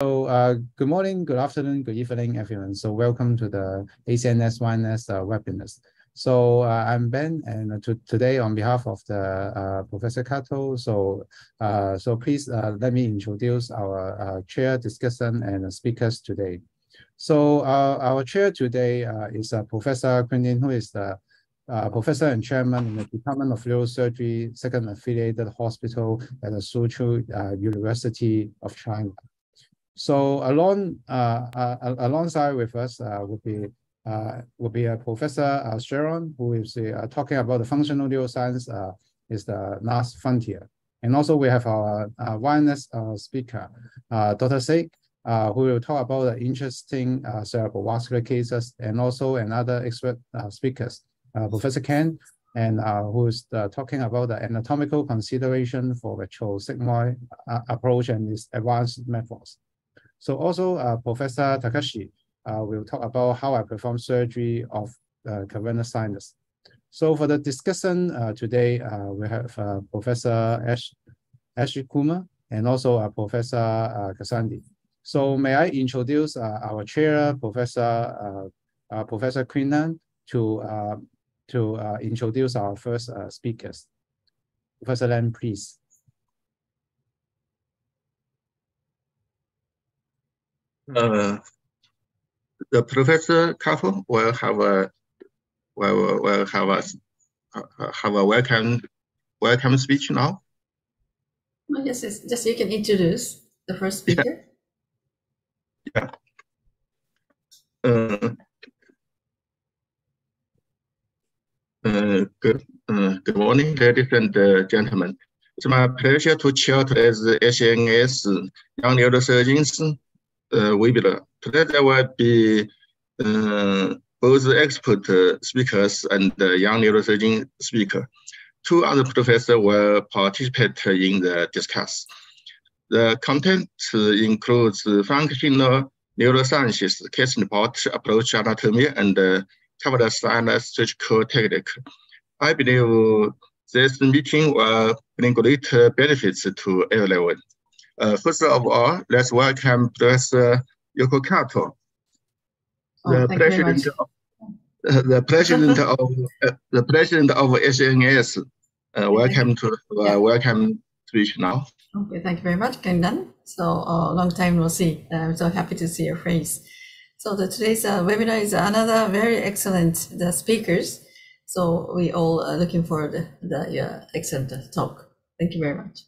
So uh, good morning, good afternoon, good evening, everyone. So welcome to the ACNS YNS uh, webinars. So uh, I'm Ben, and to, today on behalf of the uh, Professor Kato, so uh, so please uh, let me introduce our chair discussion and speakers today. So our chair today is Professor Quintin, who is the professor and chairman in the Department of Neurosurgery, second affiliated hospital at the Suzhou University of China. So along uh, uh, alongside with us uh, would be would be a Professor Sharan, who is talking about the functional neuroscience is the last frontier. And also we have our uh, wireless speaker, Dr. Sake, uh, who will talk about the interesting uh, cerebral vascular cases and also another expert uh, speakers, Professor Ken, and who is talking about the anatomical consideration for retro sigmoid approach and its advanced methods. So also uh, Professor Takashi uh, will talk about how I perform surgery of uh, cavernous sinus. So for the discussion uh, today, uh, we have uh, Professor Ash, Ash Kumar and also Professor uh, Kasandi. So may I introduce our chair, Professor Professor Qing Lan, to to introduce our first speakers. Professor Lan, please. Uh, the professor couple will have a will, will have a have a welcome welcome speech now. Oh, yes, yes, just you can introduce the first speaker. Yeah. yeah. Uh, uh, good, uh, good morning, ladies and uh, gentlemen. It's my pleasure to chair today's ACNS Young Neurosurgeons uh, webinar. Today there will be uh, both expert speakers and young neurosurgeon speaker. Two other professors will participate in the discuss. The content includes functional neurosciences, case report, approach anatomy, and uh, cavernous sinus surgical technique. I believe this meeting will bring great benefits to everyone. Uh, first of all, let's welcome Professor Yoko Kato, Oh, the very president of the president of uh, the president of SNS. Uh, welcome to uh, welcome speech now. Okay, thank you very much, Kendan. So, uh, long time no see. I'm so happy to see your face. So, the, today's uh, webinar is another very excellent the speakers. So, we all are looking for the, the uh, excellent talk. Thank you very much.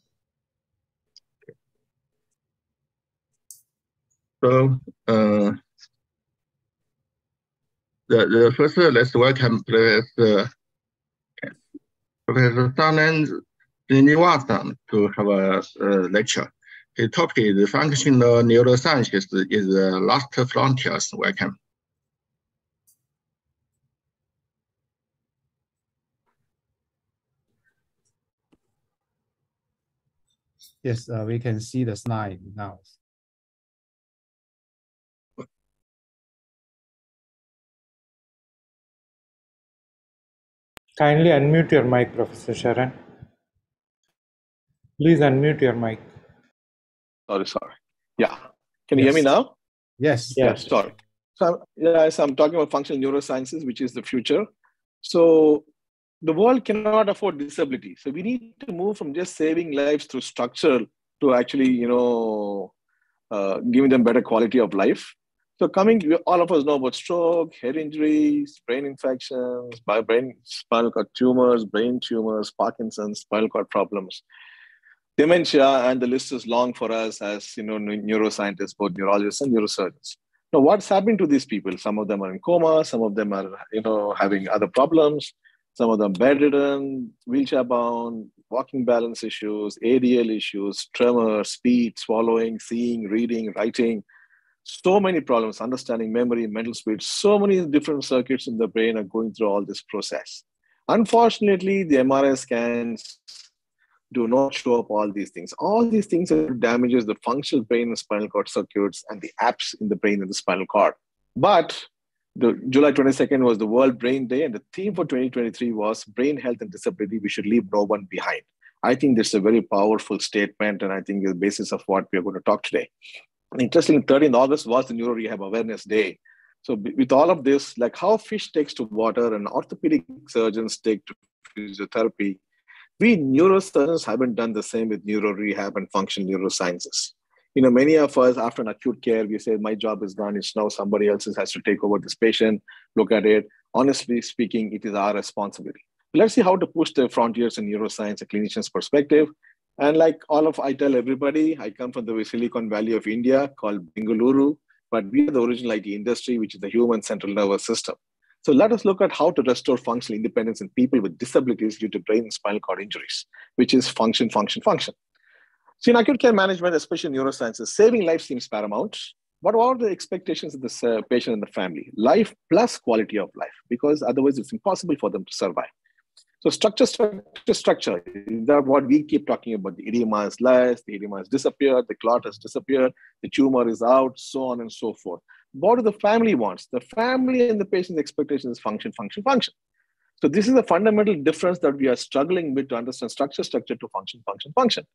So uh, the the first uh, let's welcome Professor Professor Sharan Srinivasan to have a uh, lecture. His topic is functional neurosciences is the last frontiers. Welcome. Yes, uh, we can see the slide now. Kindly unmute your mic, Professor Sharan. Please unmute your mic. Sorry, sorry. Yeah. Can you hear me Yes. now? Yes. Yeah. Sorry. So, I'm- yes, I'm talking about functional neurosciences, which is the future. So, the world cannot afford disability. So, we need to move from just saving lives through structure to actually, you know, uh, giving them better quality of life. So, coming, all of us know about stroke, head injuries, brain infections, brain spinal cord tumors, brain tumors, Parkinson's, spinal cord problems dementia, and the list is long for us as you know neuroscientists, both neurologists and neurosurgeons. Now, what's happening to these people? Some of them are in coma, some of them are you know having other problems, some of them bedridden, wheelchair bound, walking balance issues, ADL issues, tremor, speed, swallowing, seeing, reading, writing. So many problems, understanding memory, mental speed. So many different circuits in the brain are going through all this process. Unfortunately, the MRI scans do not show up all these things. All these things damages the functional brain and spinal cord circuits and the apps in the brain and the spinal cord. But the July 22nd was the World Brain Day, and the theme for 2023 was brain health and disability. We should leave no one behind. I think this is a very powerful statement, and I think the basis of what we are going to talk today. And interestingly, 13th August was the Neuro Rehab Awareness Day. So with all of this, like how fish takes to water and orthopedic surgeons take to physiotherapy, we neurosurgeons haven't done the same with neuro rehab and functional neurosciences. You know, many of us after an acute care, we say, my job is done. It's now somebody else has to take over this patient, look at it. Honestly speaking, it is our responsibility. Let's see how to push the frontiers in neuroscience, a clinician's perspective. And like all of, I tell everybody, I come from the Silicon Valley of India called Bengaluru, but we are the original IT industry, which is the human central nervous system. So let us look at how to restore functional independence in people with disabilities due to brain and spinal cord injuries, which is function, function, function. So in acute care management, especially neurosciences, saving life seems paramount. But what are the expectations of this uh, patient and the family? Life plus quality of life, because otherwise it's impossible for them to survive. So structure, structure, structure. Is that what we keep talking about? The edema is less, the edema has disappeared, the clot has disappeared, the tumor is out, so on and so forth. What do the family wants? The family and the patient's expectations function, function, function. So this is a fundamental difference that we are struggling with to understand structure, structure to function, function, function.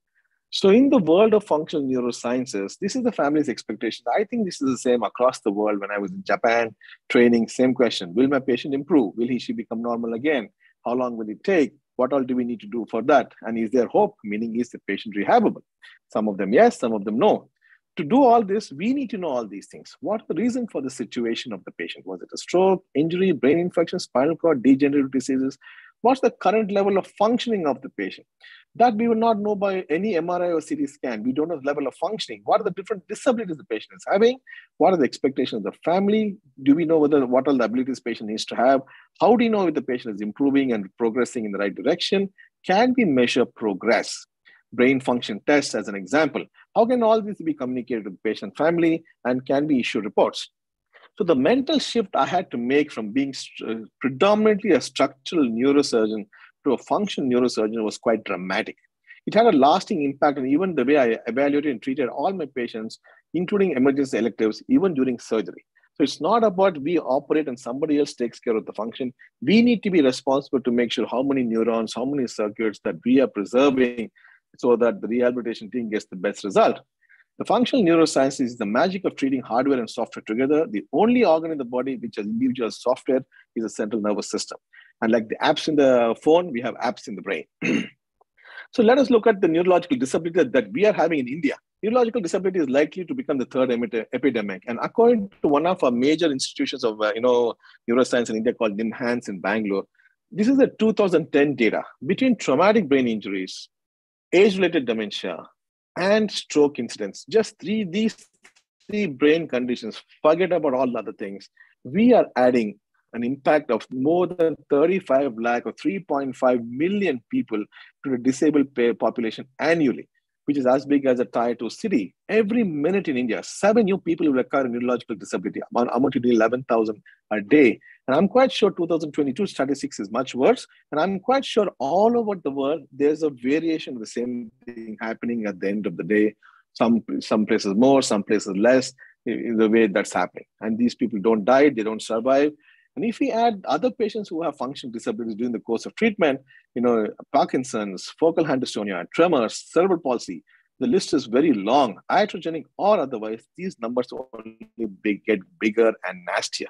So in the world of functional neurosciences, this is the family's expectation. I think this is the same across the world. When I was in Japan training, same question: Will my patient improve? Will he she become normal again? How long will it take? What all do we need to do for that? And is there hope? Meaning, is the patient rehabable? Some of them yes, some of them no to do all this, we need to know all these things. What's the reason for the situation of the patient? Was it a stroke, injury, brain infection, spinal cord, degenerative diseases? What's the current level of functioning of the patient? That we will not know by any MRI or CT scan. We don't know the level of functioning. What are the different disabilities the patient is having? What are the expectations of the family? Do we know whether what are the abilities the patient needs to have? How do you know if the patient is improving and progressing in the right direction? Can we measure progress? brain function tests as an example. How can all this be communicated to the patient family and can we issue reports? So the mental shift I had to make from being predominantly a structural neurosurgeon to a functional neurosurgeon was quite dramatic. It had a lasting impact on even the way I evaluated and treated all my patients, including emergency electives, even during surgery. So it's not about we operate and somebody else takes care of the function. We need to be responsible to make sure how many neurons, how many circuits that we are preserving so that the rehabilitation team gets the best result. The functional neuroscience is the magic of treating hardware and software together. The only organ in the body which has individual software is the central nervous system. And like the apps in the phone, we have apps in the brain. so let us look at the neurological disability that we are having in India. Neurological disability is likely to become the third epidemic. And according to one of our major institutions of uh, you know neuroscience in India called NIMHANS in Bangalore, this is the 2010 data. Between traumatic brain injuries, age-related dementia, and stroke incidents. Just three, these three brain conditions, forget about all the other things. We are adding an impact of more than 35 lakh or 3.5 million people to the disabled population annually, which is as big as a tier two city. Every minute in India, seven new people will acquire a neurological disability, amounting to 11,000 a day. And I'm quite sure 2022 statistics is much worse. And I'm quite sure all over the world, there's a variation of the same thing happening at the end of the day. Some, some places more, some places less, in the way that's happening. And these people don't die, they don't survive. And if we add other patients who have functional disabilities during the course of treatment, you know, Parkinson's, focal hand dystonia, tremors, cerebral palsy, the list is very long, iatrogenic or otherwise, these numbers only big, get bigger and nastier.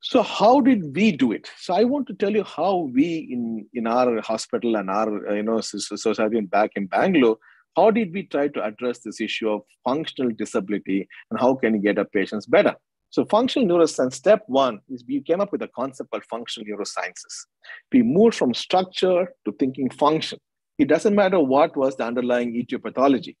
So how did we do it? So I want to tell you how we in, in our hospital and our uh, you know society back in Bangalore, how did we try to address this issue of functional disability and how can we get our patients better? So functional neuroscience, step one is we came up with a concept called functional neurosciences. We moved from structure to thinking function. It doesn't matter what was the underlying etiology.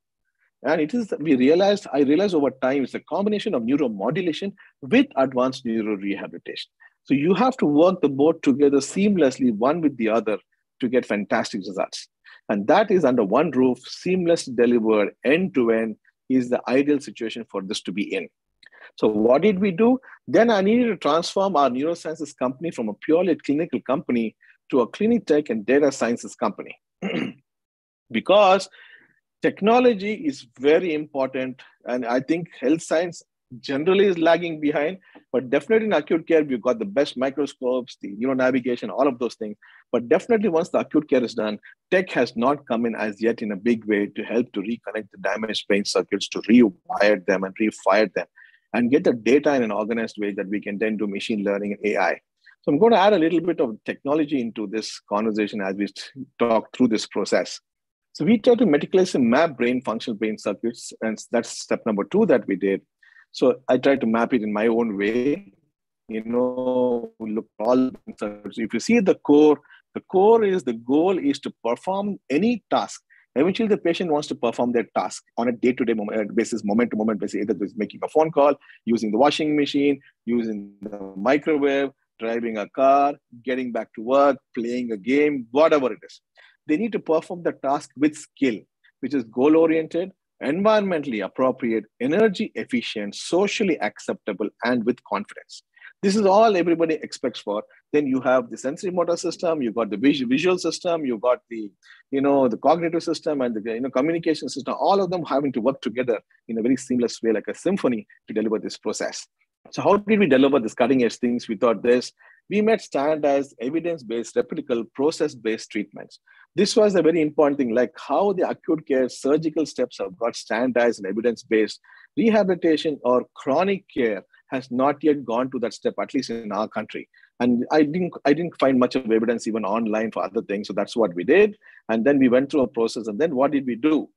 And it is, we realized, I realized over time, it's a combination of neuromodulation with advanced neurorehabilitation. So you have to work the both together seamlessly, one with the other, to get fantastic results. And that is under one roof, seamless delivered end to end is the ideal situation for this to be in. So what did we do? Then I needed to transform our neurosciences company from a purely clinical company to a clinic tech and data sciences company. because technology is very important and i think health science generally is lagging behind But definitely in acute care, we've got the best microscopes, the neuro navigation, all of those things. But definitely once the acute care is done, tech has not come in as yet in a big way to help to reconnect the damaged brain circuits, to rewire them and refire them, and get the data in an organized way that we can then do machine learning and AI. So I'm going to add a little bit of technology into this conversation as we talk through this process. So we try to meticulously map brain functional brain circuits, and that's step number two that we did. So I try to map it in my own way. You know, look all circuits. If you see the core, the core is the goal is to perform any task. Eventually, the patient wants to perform their task on a day-to-day moment, uh, basis, moment-to-moment basis, either making a phone call, using the washing machine, using the microwave, driving a car, getting back to work, playing a game, whatever it is. They need to perform the task with skill, which is goal oriented, environmentally appropriate, energy efficient, socially acceptable, and with confidence. This is all everybody expects for. Then you have the sensory motor system, you got the visual system, you got the, you know, the cognitive system and the you know communication system. All of them having to work together in a very seamless way, like a symphony, to deliver this process. So how did we deliver this cutting edge things? We thought this. We met standardized, evidence-based, replicable, process-based treatments. This was a very important thing, like how the acute care surgical steps have got standardized and evidence-based. Rehabilitation or chronic care has not yet gone to that step, at least in our country. And I didn't, I didn't find much of evidence even online for other things. So that's what we did. And then we went through a process. And then what did we do?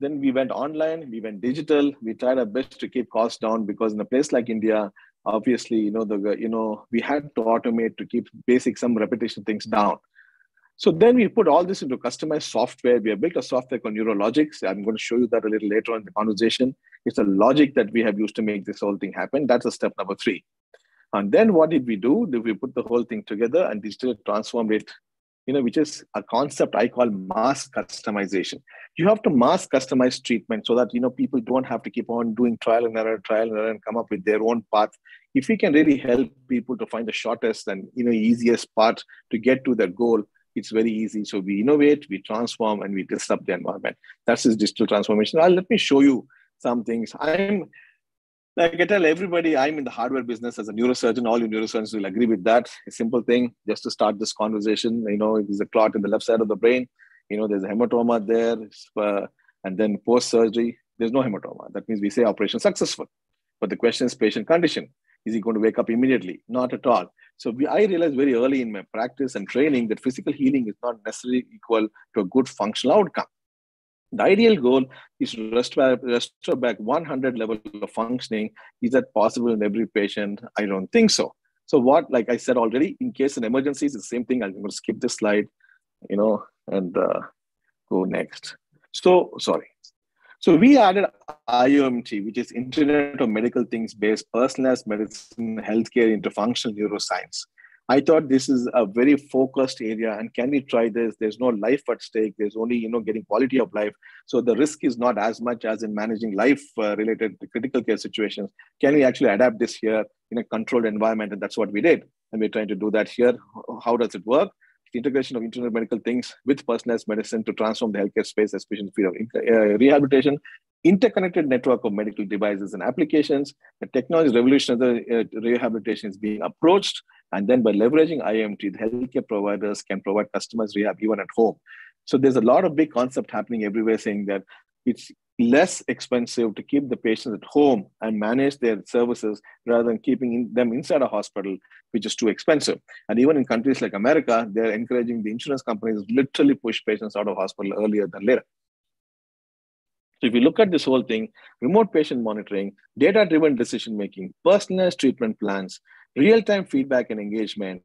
Then we went online, we went digital. We tried our best to keep costs down because in a place like India, obviously, you know, the you know, we had to automate to keep basic some repetition things down. So then we put all this into customized software. We have built a software called Neurologics. I'm going to show you that a little later on in the conversation. It's a logic that we have used to make this whole thing happen. That's a step number three. And then what did we do? We put the whole thing together and digitally transform it you know, which is a concept I call mass customization. You have to mass customize treatment so that you know people don't have to keep on doing trial and error, trial and error, and come up with their own path. If we can really help people to find the shortest and you know easiest path to get to their goal, it's very easy. So we innovate, we transform, and we disrupt the environment. That's this digital transformation. I'll, let me show you some things. I'm like I tell everybody, I'm in the hardware business as a neurosurgeon. All you neurosurgeons will agree with that. A simple thing, just to start this conversation. You know, there's a clot in the left side of the brain. You know, there's a hematoma there, uh, and then post surgery, there's no hematoma. That means we say operation successful. But the question is patient condition. Is he going to wake up immediately? Not at all. So we, I realized very early in my practice and training that physical healing is not necessarily equal to a good functional outcome. The ideal goal is to restore, back 100 level of functioning. Is that possible in every patient? I don't think so. So what, like I said already, in case an emergency is the same thing. I'm going to skip this slide, you know, and uh, go next. So, sorry. So we added IOMT, which is Internet of Medical Things based personalized medicine healthcare into functional neuroscience. I thought this is a very focused area and can we try this? There's no life at stake. There's only, you know, getting quality of life. So the risk is not as much as in managing life uh, related critical care situations. Can we actually adapt this here in a controlled environment? And that's what we did. And we're trying to do that here. How does it work? The integration of internet medical things with personalized medicine to transform the healthcare space, especially in the field of uh, rehabilitation, interconnected network of medical devices and applications. The technology revolution of the uh, rehabilitation is being approached and then by leveraging IMT, the healthcare providers can provide customers rehab even at home. So there's a lot of big concept happening everywhere saying that it's less expensive to keep the patients at home and manage their services rather than keeping them inside a hospital, which is too expensive. And even in countries like America, they're encouraging the insurance companies literally push patients out of hospital earlier than later. So if you look at this whole thing, remote patient monitoring, data-driven decision making, personalized treatment plans, real-time feedback and engagement,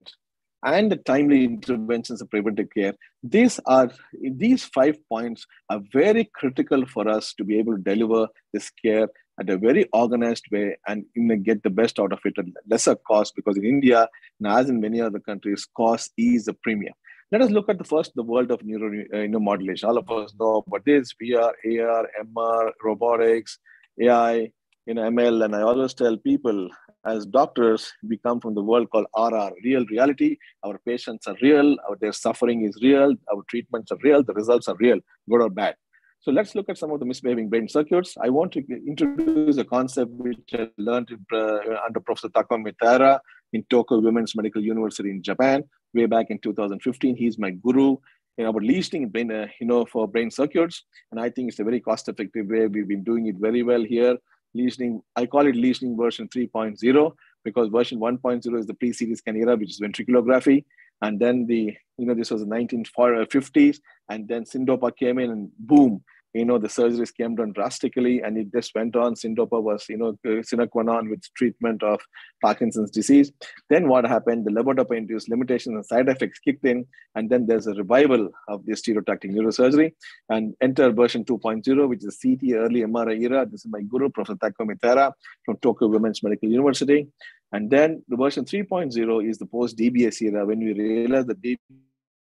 and the timely interventions of preventive care. These are these five points are very critical for us to be able to deliver this care at a very organized way and get the best out of it at lesser cost because in India, and as in many other countries, cost is a premium. Let us look at the first the world of neuro, uh, neuromodulation. All of us know what is VR, AR, MR, robotics, AI, you know, ML, and I always tell people as doctors, we come from the world called RR, real reality. Our patients are real, their suffering is real, our treatments are real, the results are real, good or bad. So let's look at some of the misbehaving brain circuits. I want to introduce a concept which I learned uh, under Professor Takaomi Taira in Tokyo Women's Medical University in Japan way back in 2015. He's my guru you know, about lesioning brain, uh, you know, for brain circuits. And I think it's a very cost-effective way. We've been doing it very well here. Lesioning, I call it lesioning version 3.0 because version 1.0 is the pre-CT scan era, which is ventriculography. And then the, you know, this was the 1950s, and then Syndopa came in and boom, you know, the surgeries came down drastically and it just went on. Syndopa was, you know, uh, sine qua non with treatment of Parkinson's disease. Then what happened? The levodopa-induced limitations and side effects kicked in, and then there's a revival of the stereotactic neurosurgery and enter version 2.0, which is CT early MRI era. This is my guru, Professor Takaomi Taira from Tokyo Women's Medical University. And then the version 3.0 is the post-DBS era when we realized that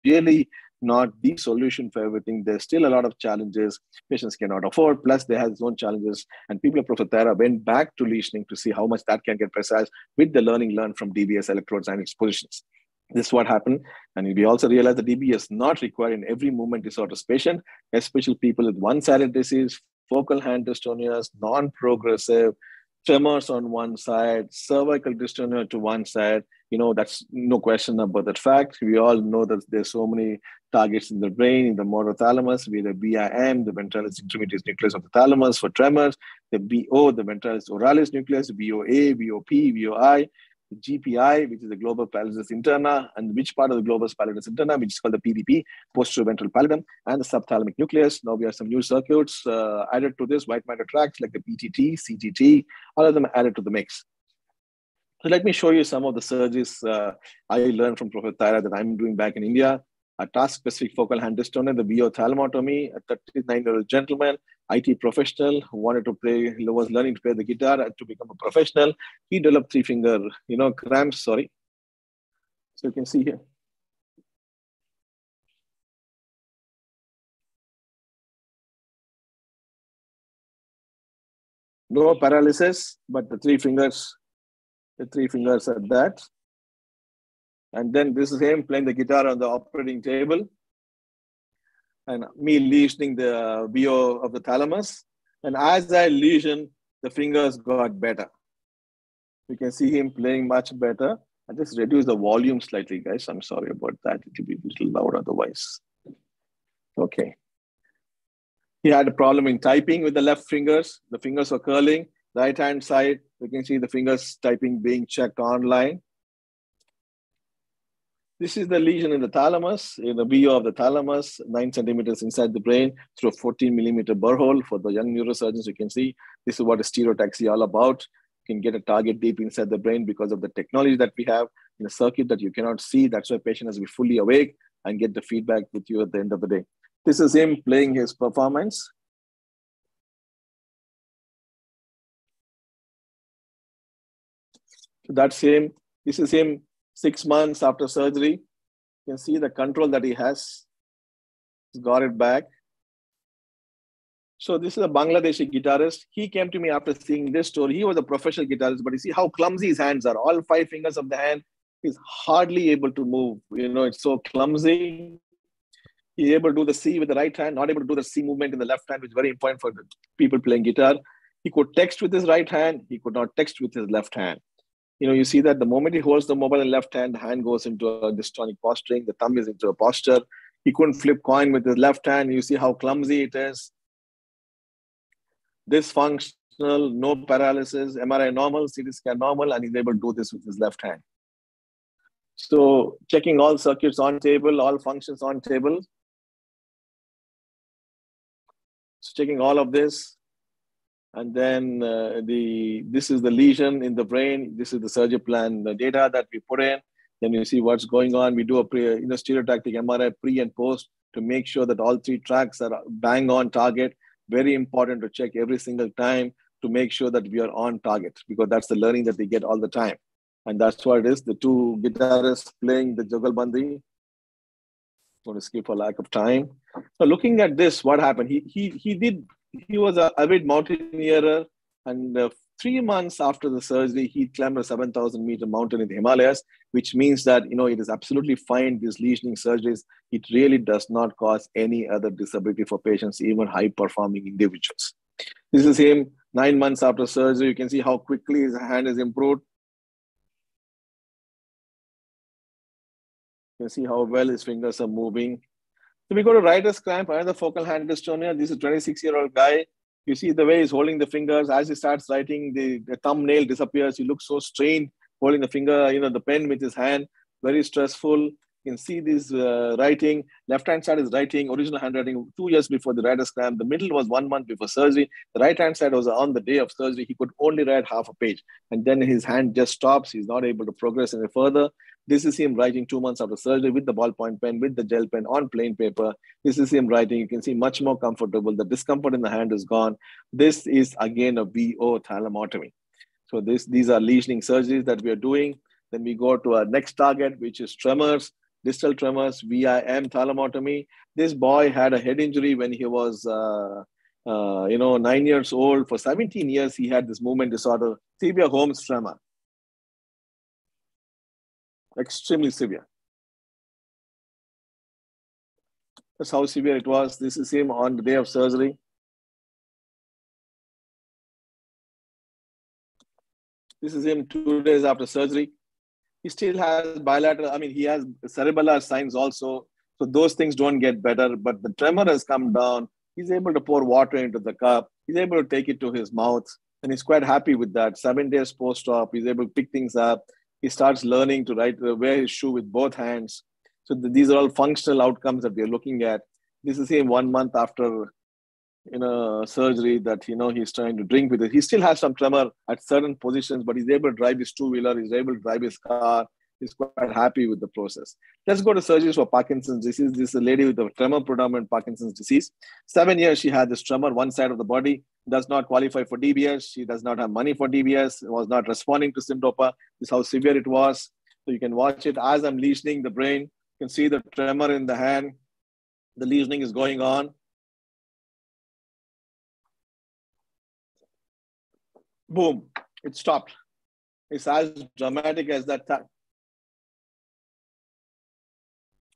really not the solution for everything. There's still a lot of challenges patients cannot afford. Plus, they have its own challenges. And people at Professor went back to lesioning to see how much that can get precise with the learning learned from DBS electrodes and its positions. This is what happened. And we also realized that DBS is not required in every movement disorders patient, especially people with one-sided disease, focal hand dystonias, non-progressive, tremors on one side, cervical dystonia to one side. You know, that's no question about that fact. We all know that there's so many targets in the brain, in the motor thalamus, with the VIM, the ventralis intermedius nucleus of the thalamus for tremors, the VO, the ventralis oralis nucleus, VOA, VOP, VOI, the GPI, which is the globus pallidus interna, and which part of the globus pallidus interna, which is called the PVP, posterior ventral pallidum, and the subthalamic nucleus. Now we have some new circuits uh, added to this, white matter tracks like the PTT, CTT, all of them added to the mix. So let me show you some of the surgeries uh, I learned from Professor Taira that I'm doing back in India a task-specific focal hand dystonia, the VO thalamotomy, a 39-year-old gentleman, IT professional who wanted to play, was learning to play the guitar to become a professional. He developed three-finger, you know, cramps, sorry. So you can see here. No paralysis, but the three fingers, the three fingers at that. And then this is him playing the guitar on the operating table. And me lesioning the VO of the thalamus. And as I lesion, the fingers got better. You can see him playing much better. I just reduce the volume slightly, guys. I'm sorry about that. It will be a little loud otherwise. Okay. He had a problem in typing with the left fingers. The fingers were curling. Right hand side, you can see the fingers typing being checked online. This is the lesion in the thalamus, in the VO of the thalamus, nine centimeters inside the brain through a 14 millimeter burr hole. For the young neurosurgeons, you can see this is what a stereotaxy all about. You can get a target deep inside the brain because of the technology that we have in a circuit that you cannot see. That's why a patient has to be fully awake and get the feedback with you at the end of the day. This is him playing his performance. So that's him. This is him six months after surgery. You can see the control that he has. He's got it back. So this is a Bangladeshi guitarist. He came to me after seeing this story. He was a professional guitarist, but you see how clumsy his hands are. All five fingers of the hand, he's hardly able to move. You know, it's so clumsy. He's able to do the C with the right hand, not able to do the C movement in the left hand, which is very important for people playing guitar. He could text with his right hand. He could not text with his left hand you know, you see that the moment he holds the mobile in left hand, the hand goes into a dystonic posturing, the thumb is into a posture. He couldn't flip coin with his left hand. You see how clumsy it is. Dysfunctional, no paralysis, MRI normal, CT scan normal, and he's able to do this with his left hand. So checking all circuits on table, all functions on table. So checking all of this, and then uh, the this is the lesion in the brain. This is the surgery plan, the data that we put in. Then you see what's going on. We do a pre, you know, stereotactic MRI pre and post to make sure that all three tracks are bang on target. Very important to check every single time to make sure that we are on target because that's the learning that they get all the time. And that's what it is. The two guitarists playing the Jugalbandi. going to skip for lack of time. So looking at this, what happened? He he he did he was a avid mountaineer And uh, three months after the surgery, he climbed a 7,000 meter mountain in the Himalayas, which means that, you know, it is absolutely fine, these lesioning surgeries. It really does not cause any other disability for patients, even high performing individuals. This is him nine months after surgery. You can see how quickly his hand is improved. You can see how well his fingers are moving. So we go to writer's cramp, another focal hand dystonia. This is a 26 year old guy. You see the way he's holding the fingers as he starts writing, the, the thumbnail disappears. He looks so strained, holding the finger, you know, the pen with his hand, very stressful. You can see this uh, writing. Left hand side is writing, original handwriting two years before the writer's cramp. The middle was one month before surgery. The right hand side was on the day of surgery. He could only write half a page. And then his hand just stops. He's not able to progress any further. This is him writing two months after surgery with the ballpoint pen, with the gel pen on plain paper. This is him writing. You can see much more comfortable. The discomfort in the hand is gone. This is again a VO thalamotomy. So this, these are lesioning surgeries that we are doing. Then we go to our next target, which is tremors, distal tremors, VIM thalamotomy. This boy had a head injury when he was, uh, uh, you know, nine years old. For 17 years, he had this movement disorder, severe Holmes tremor extremely severe. That's how severe it was. This is him on the day of surgery. This is him two days after surgery. He still has bilateral, I mean, he has cerebellar signs also. So those things don't get better, but the tremor has come down. He's able to pour water into the cup. He's able to take it to his mouth. And he's quite happy with that. Seven days post-op, he's able to pick things up he starts learning to write, uh, wear his shoe with both hands. So the, these are all functional outcomes that we're looking at. This is him one month after you know surgery that you know he's trying to drink with it. He still has some tremor at certain positions, but he's able to drive his two wheeler. He's able to drive his car. He's quite happy with the process. Let's go to surgeries for Parkinson's disease. This is a lady with a tremor predominant Parkinson's disease. Seven years she had this tremor one side of the body does not qualify for DBS. She does not have money for DBS, was not responding to Syndopa. This is how severe it was. So you can watch it as I'm lesioning the brain. You can see the tremor in the hand. The lesioning is going on. Boom, it stopped. It's as dramatic as that time.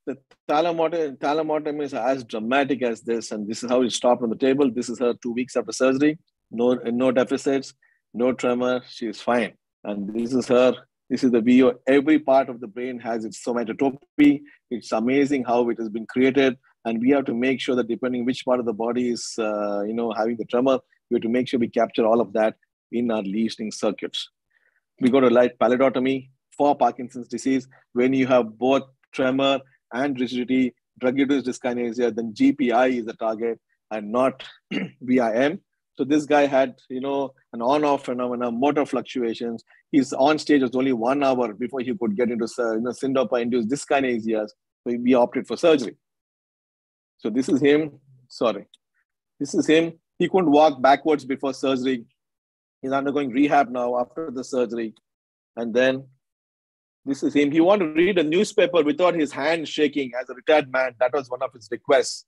the thalamotomy, is as dramatic as this, and this is how it stopped on the table. This is her two weeks after surgery. No, no deficits, no tremor. She is fine. And this is her. This is the VO. Every part of the brain has its somatotopy. It's amazing how it has been created, and we have to make sure that depending which part of the body is, uh, you know, having the tremor, we have to make sure we capture all of that in our lesioning circuits. We go to light pallidotomy for Parkinson's disease when you have both tremor and rigidity, drug-induced dyskinesia, then GPI is the target and not VIM. So this guy had, you know, an on-off phenomena, motor fluctuations. His on stage was only one hour before he could get into, you know, syndopa-induced dyskinesias. So we opted for surgery. So this is him. Sorry, this is him. He couldn't walk backwards before surgery. He's undergoing rehab now after the surgery, and then this is him. He wanted to read a newspaper without his hand shaking as a retired man. That was one of his requests.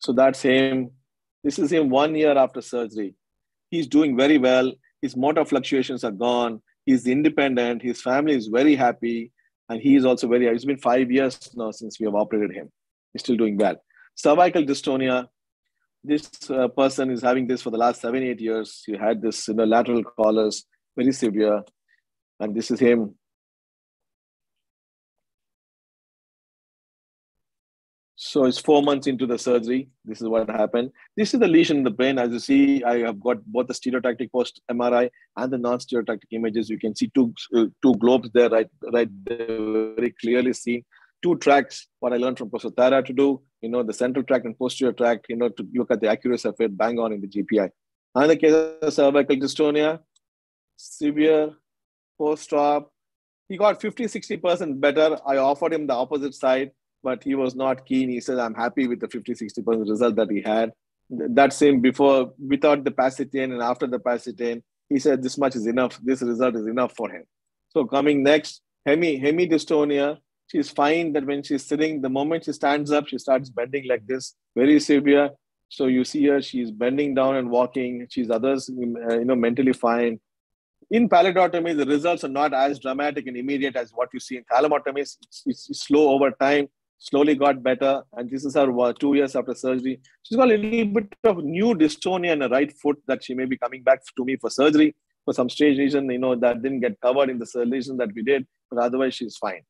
So that's him. This is him one year after surgery. He's doing very well. His motor fluctuations are gone. He's independent. His family is very happy. And he is also very, it's been five years now since we have operated him. He's still doing well. Cervical dystonia. This uh, person is having this for the last seven, eight years. He had this you know, laterocollis, very severe and this is him. So it's four months into the surgery. This is what happened. This is the lesion in the brain. As you see, I have got both the stereotactic post MRI and the non-stereotactic images. You can see two uh, two globes there, right, right there, very clearly seen. Two tracks. What I learned from Professor Taira to do, you know, the central tract and posterior tract, you know, to look at the accuracy of it, bang on in the GPI. Another case of cervical dystonia, severe post-op. He got 50, 60% better. I offered him the opposite side, but he was not keen. He said, I'm happy with the 50, 60% result that he had. That same before, without the Pacitane and after the Pacitane, he said this much is enough. This result is enough for him. So coming next, hemi, hemidystonia. She's fine that when she's sitting, the moment she stands up, she starts bending like this, very severe. So you see her, she's bending down and walking. She's others, uh, you know, mentally fine. In pallidotomy, the results are not as dramatic and immediate as what you see in thalamotomy. It's, it's slow over time, slowly got better. And this is her uh, two years after surgery. She's got a little bit of new dystonia in the right foot that she may be coming back to me for surgery for some strange reason, you know, that didn't get covered in the lesion that we did, but otherwise she's fine.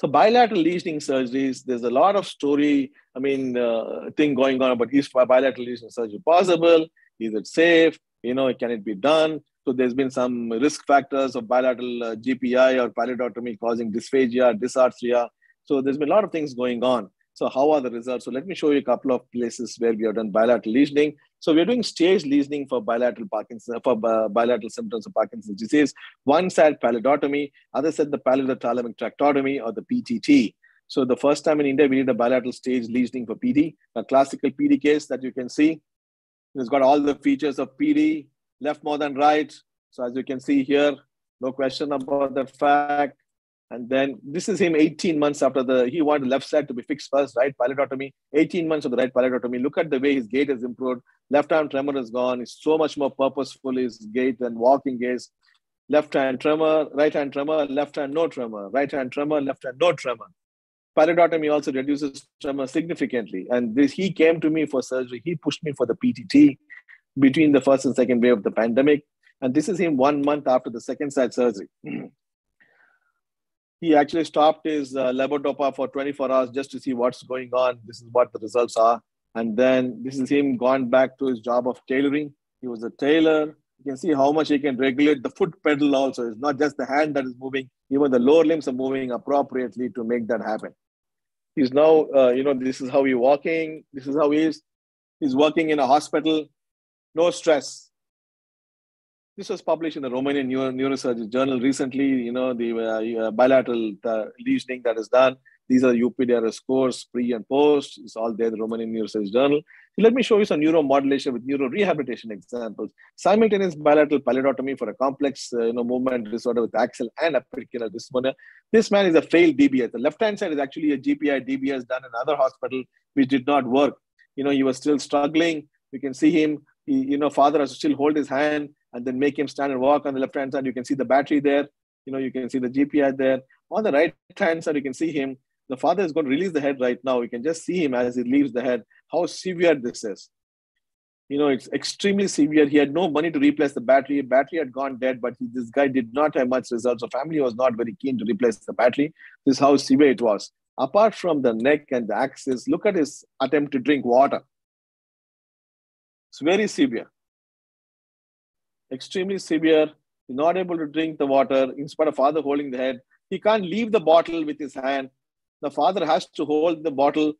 So bilateral lesioning surgeries, there's a lot of story, I mean, uh, thing going on about is bilateral lesion surgery possible? Is it safe? You know, can it be done? So there's been some risk factors of bilateral uh, GPI or pallidotomy causing dysphagia, dysarthria. So there's been a lot of things going on. So how are the results? So let me show you a couple of places where we have done bilateral lesioning. So we're doing stage lesioning for bilateral Parkinson, for uh, bilateral symptoms of Parkinson's disease. One side pallidotomy, other side the pallidothalamic tractotomy or the PTT. So the first time in India, we did a bilateral stage lesioning for PD, a classical PD case that you can see. It's got all the features of PD, left more than right. So as you can see here, no question about that fact. And then this is him 18 months after the, he wanted left side to be fixed first, right? Pallidotomy, 18 months of the right pallidotomy. Look at the way his gait has improved. Left arm tremor is gone. He's so much more purposeful, his gait and walking gaze. Left hand tremor, right hand tremor, left hand no tremor, right hand tremor, left hand no tremor. Pallidotomy also reduces tremor significantly. And this, he came to me for surgery. He pushed me for the PTT between the first and second wave of the pandemic. And this is him one month after the second side surgery. he actually stopped his uh, levodopa for 24 hours just to see what's going on. This is what the results are. And then this is him gone back to his job of tailoring. He was a tailor. You can see how much he can regulate the foot pedal also. It's not just the hand that is moving. Even the lower limbs are moving appropriately to make that happen. He's now, uh, you know, this is how he's walking. This is how he is. He's working in a hospital. No stress this was published in the Romanian Neuro- Neurosurgery Journal recently. You know, the uh, uh bilateral uh, lesioning that is done. These are UPDRS scores, pre and post. It's all there, the Romanian Neurosurgery Journal. So let me show you some neuromodulation with neurorehabilitation examples. Simultaneous bilateral pallidotomy for a complex uh, you know, movement disorder with axial and appendicular dystonia. This man is a failed DBS. The left-hand side is actually a GPI DBS done in another hospital, which did not work. You know, he was still struggling. You can see him, he, you know, father has to still hold his hand and then make him stand and walk on the left hand side. You can see the battery there. You know, you can see the GPI there. On the right hand side, you can see him. The father is going to release the head right now. You can just see him as he leaves the head, how severe this is. You know, it's extremely severe. He had no money to replace the battery. Battery had gone dead, but he, this guy did not have much results. So family was not very keen to replace the battery. This is how severe it was. Apart from the neck and the axis, look at his attempt to drink water. It's very severe extremely severe. He's not able to drink the water in spite of father holding the head. He can't leave the bottle with his hand. The father has to hold the bottle.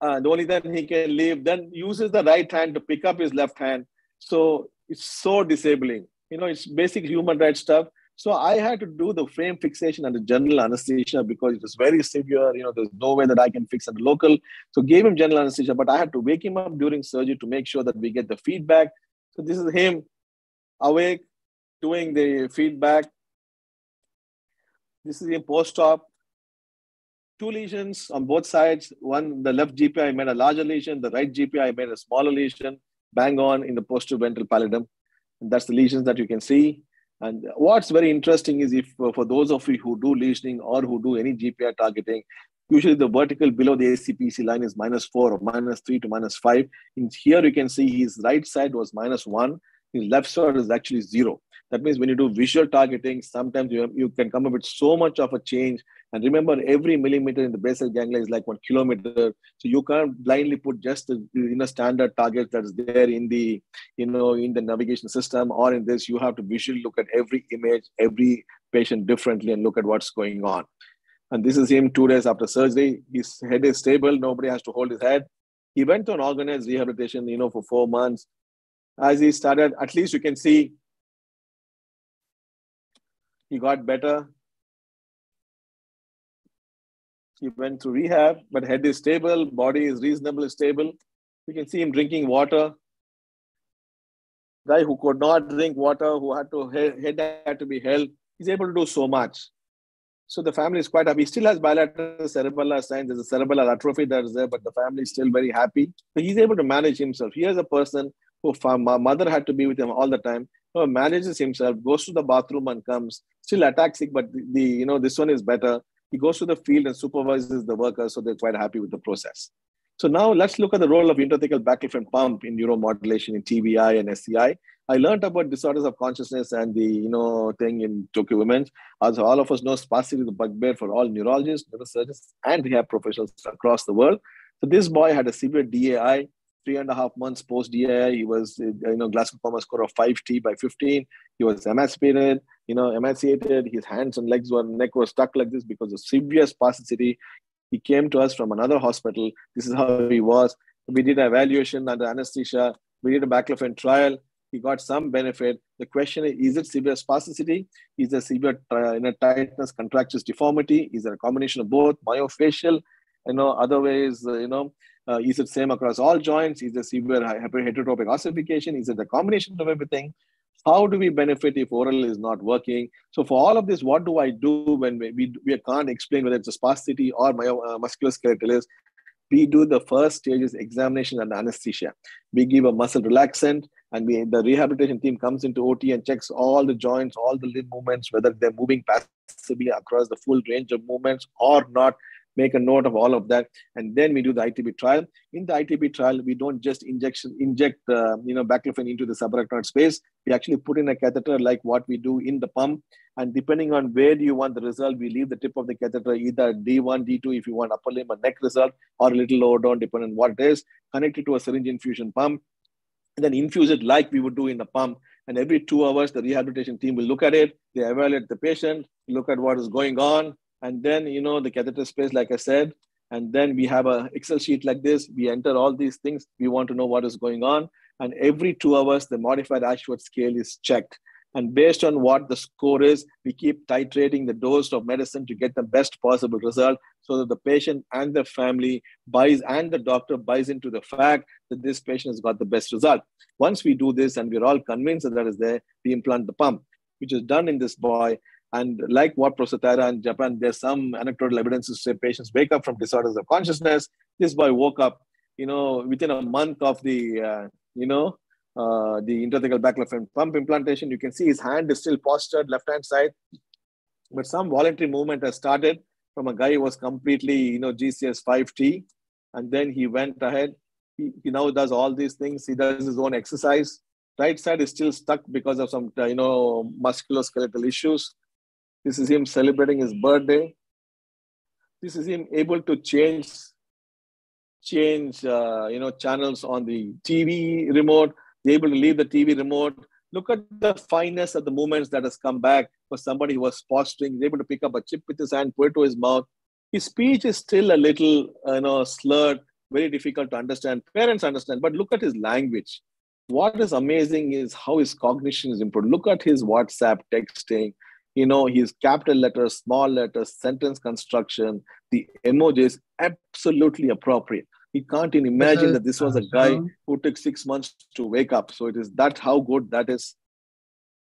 And only then he can leave. Then uses the right hand to pick up his left hand. So it's so disabling. You know, it's basic human rights stuff. So I had to do the frame fixation under general anesthesia because it was very severe. You know, there's no way that I can fix under local. So gave him general anesthesia, but I had to wake him up during surgery to make sure that we get the feedback. So this is him awake, doing the feedback. This is in post-op. Two lesions on both sides. One, the left GPI made a larger lesion. The right GPI made a smaller lesion, bang on in the posterior ventral pallidum. And that's the lesions that you can see. And what's very interesting is if uh, for those of you who do lesioning or who do any GPI targeting, usually the vertical below the ACPC line is minus four or minus three to minus five. In here you can see his right side was minus one his left side is actually zero. That means when you do visual targeting, sometimes you, you can come up with so much of a change. And remember, every millimeter in the basal ganglia is like one kilometer. So you can't blindly put just the you know standard target that is there in the you know in the navigation system or in this. You have to visually look at every image, every patient differently, and look at what's going on. And this is him two days after surgery. His head is stable. Nobody has to hold his head. He went to an organized rehabilitation, you know, for four months as he started, at least you can see he got better. He went through rehab, but head is stable, body is reasonably stable. You can see him drinking water. Guy who could not drink water, who had to head had to be held, he's able to do so much. So the family is quite happy. He still has bilateral cerebellar signs. There's a cerebellar atrophy that is there, but the family is still very happy. So he's able to manage himself. He is a person who my mother had to be with him all the time. So manages himself, goes to the bathroom and comes. Still ataxic, but the, the you know this one is better. He goes to the field and supervises the workers, so they're quite happy with the process. So now let's look at the role of intrathecal baclofen pump in neuromodulation in TBI and SCI. I learned about disorders of consciousness and the you know thing in Tokyo Women's. As all of us know, spasticity is the bugbear for all neurologists, neurosurgeons, and rehab professionals across the world. So this boy had a severe DAI, three and a half months post DAI. He was you know Glasgow Coma score of 5T by 15. He was emancipated, you know, emaciated. His hands and legs were neck was stuck like this because of severe spasticity. He came to us from another hospital. This is how he was. We did an evaluation under anesthesia. We did a baclofen trial he got some benefit. The question is, is it severe spasticity? Is it severe uh, you tightness, contractures, deformity? Is it a combination of both, myofascial? You know, other ways, uh, you know, uh, is it same across all joints? Is it severe heterotopic ossification? Is it the combination of everything? How do we benefit if oral is not working? So for all of this, what do I do when we, we, we can't explain whether it's a spasticity or myo, uh, musculoskeletal we do the first stages examination and anesthesia. We give a muscle relaxant, and we, the rehabilitation team comes into OT and checks all the joints, all the limb movements, whether they're moving passively across the full range of movements or not. Make a note of all of that, and then we do the ITB trial. In the ITB trial, we don't just injection inject uh, you know baclofen into the subarachnoid space. We actually put in a catheter like what we do in the pump, and depending on where you want the result, we leave the tip of the catheter either D1, D2 if you want upper limb or neck result, or a little lower down, depending on what it is. Connect it to a syringe infusion pump and then infuse it like we would do in the pump. And every two hours, the rehabilitation team will look at it. They evaluate the patient, look at what is going on, and then you know the catheter space, like I said. And then we have a Excel sheet like this. We enter all these things. We want to know what is going on. And every two hours, the modified Ashworth scale is checked. And based on what the score is, we keep titrating the dose of medicine to get the best possible result so that the patient and the family buys and the doctor buys into the fact that this patient has got the best result. Once we do this and we're all convinced that that is there, we implant the pump, which is done in this boy. And like what Professor Taira in Japan, there's some anecdotal evidence to say patients wake up from disorders of consciousness. This boy woke up, you know, within a month of the, uh, you know, uh, the intrathecal baclofen pump implantation. You can see his hand is still postured left hand side, but some voluntary movement has started from a guy who was completely, you know, GCS 5T. And then he went ahead. He, he now does all these things. He does his own exercise. Right side is still stuck because of some, you know, musculoskeletal issues. This is him celebrating his birthday. This is him able to change change uh, you know channels on the TV remote He's able to leave the TV remote. Look at the fineness of the movements that has come back for somebody who was posturing. He's able to pick up a chip with his hand, put it to his mouth. His speech is still a little, uh, you know, slurred, very difficult to understand. Parents understand, but look at his language. What is amazing is how his cognition is improved. Look at his WhatsApp texting, you know, his capital letters, small letters, sentence construction, the emojis, absolutely appropriate he can't even imagine that this was a guy who took six months to wake up. So it is that how good that is.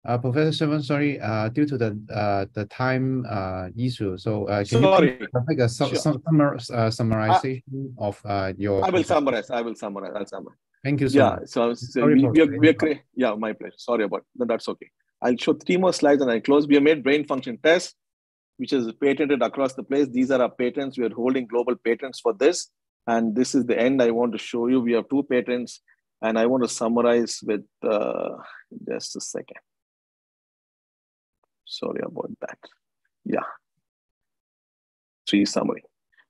Uh, Professor Seven, sorry, uh, due to the uh, the time uh, issue, so uh, can sorry. you make a su- sure. summar, uh, summarization of uh, your? I will summarize. I will summarize. I'll summarize. Thank you so yeah, much. so, so we, we, are, we are yeah, my pleasure. Sorry about that. That's okay. I'll show three more slides and I close. We have made brain function test, which is patented across the place. These are our patents. We are holding global patents for this. And this is the end I want to show you. We have two patents, and I want to summarize with uh, just a second. Sorry about that. Yeah. Three summary.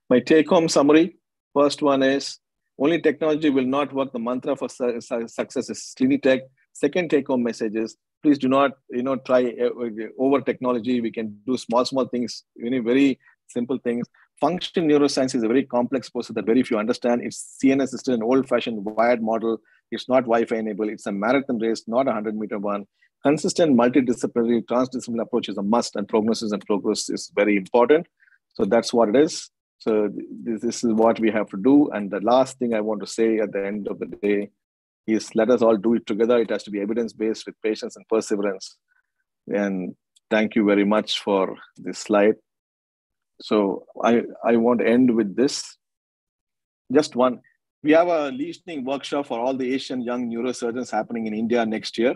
My take home summary first one is only technology will not work. The mantra for su su success is Clinitech. Second take home message is please do not you know try uh, over technology. We can do small, small things, you know, very simple things. Functional neuroscience is a very complex process that very few understand. It's CNS is still an old-fashioned wired model. It's not Wi-Fi enabled. It's a marathon race, not a 100-meter one. Consistent multidisciplinary transdisciplinary approach is a must, and prognosis and progress is very important. So that's what it is. So this, this is what we have to do. And the last thing I want to say at the end of the day is let us all do it together. It has to be evidence-based with patience and perseverance. And thank you very much for this slide. So I, I want to end with this. Just one. We have a listening workshop for all the Asian young neurosurgeons happening in India next year.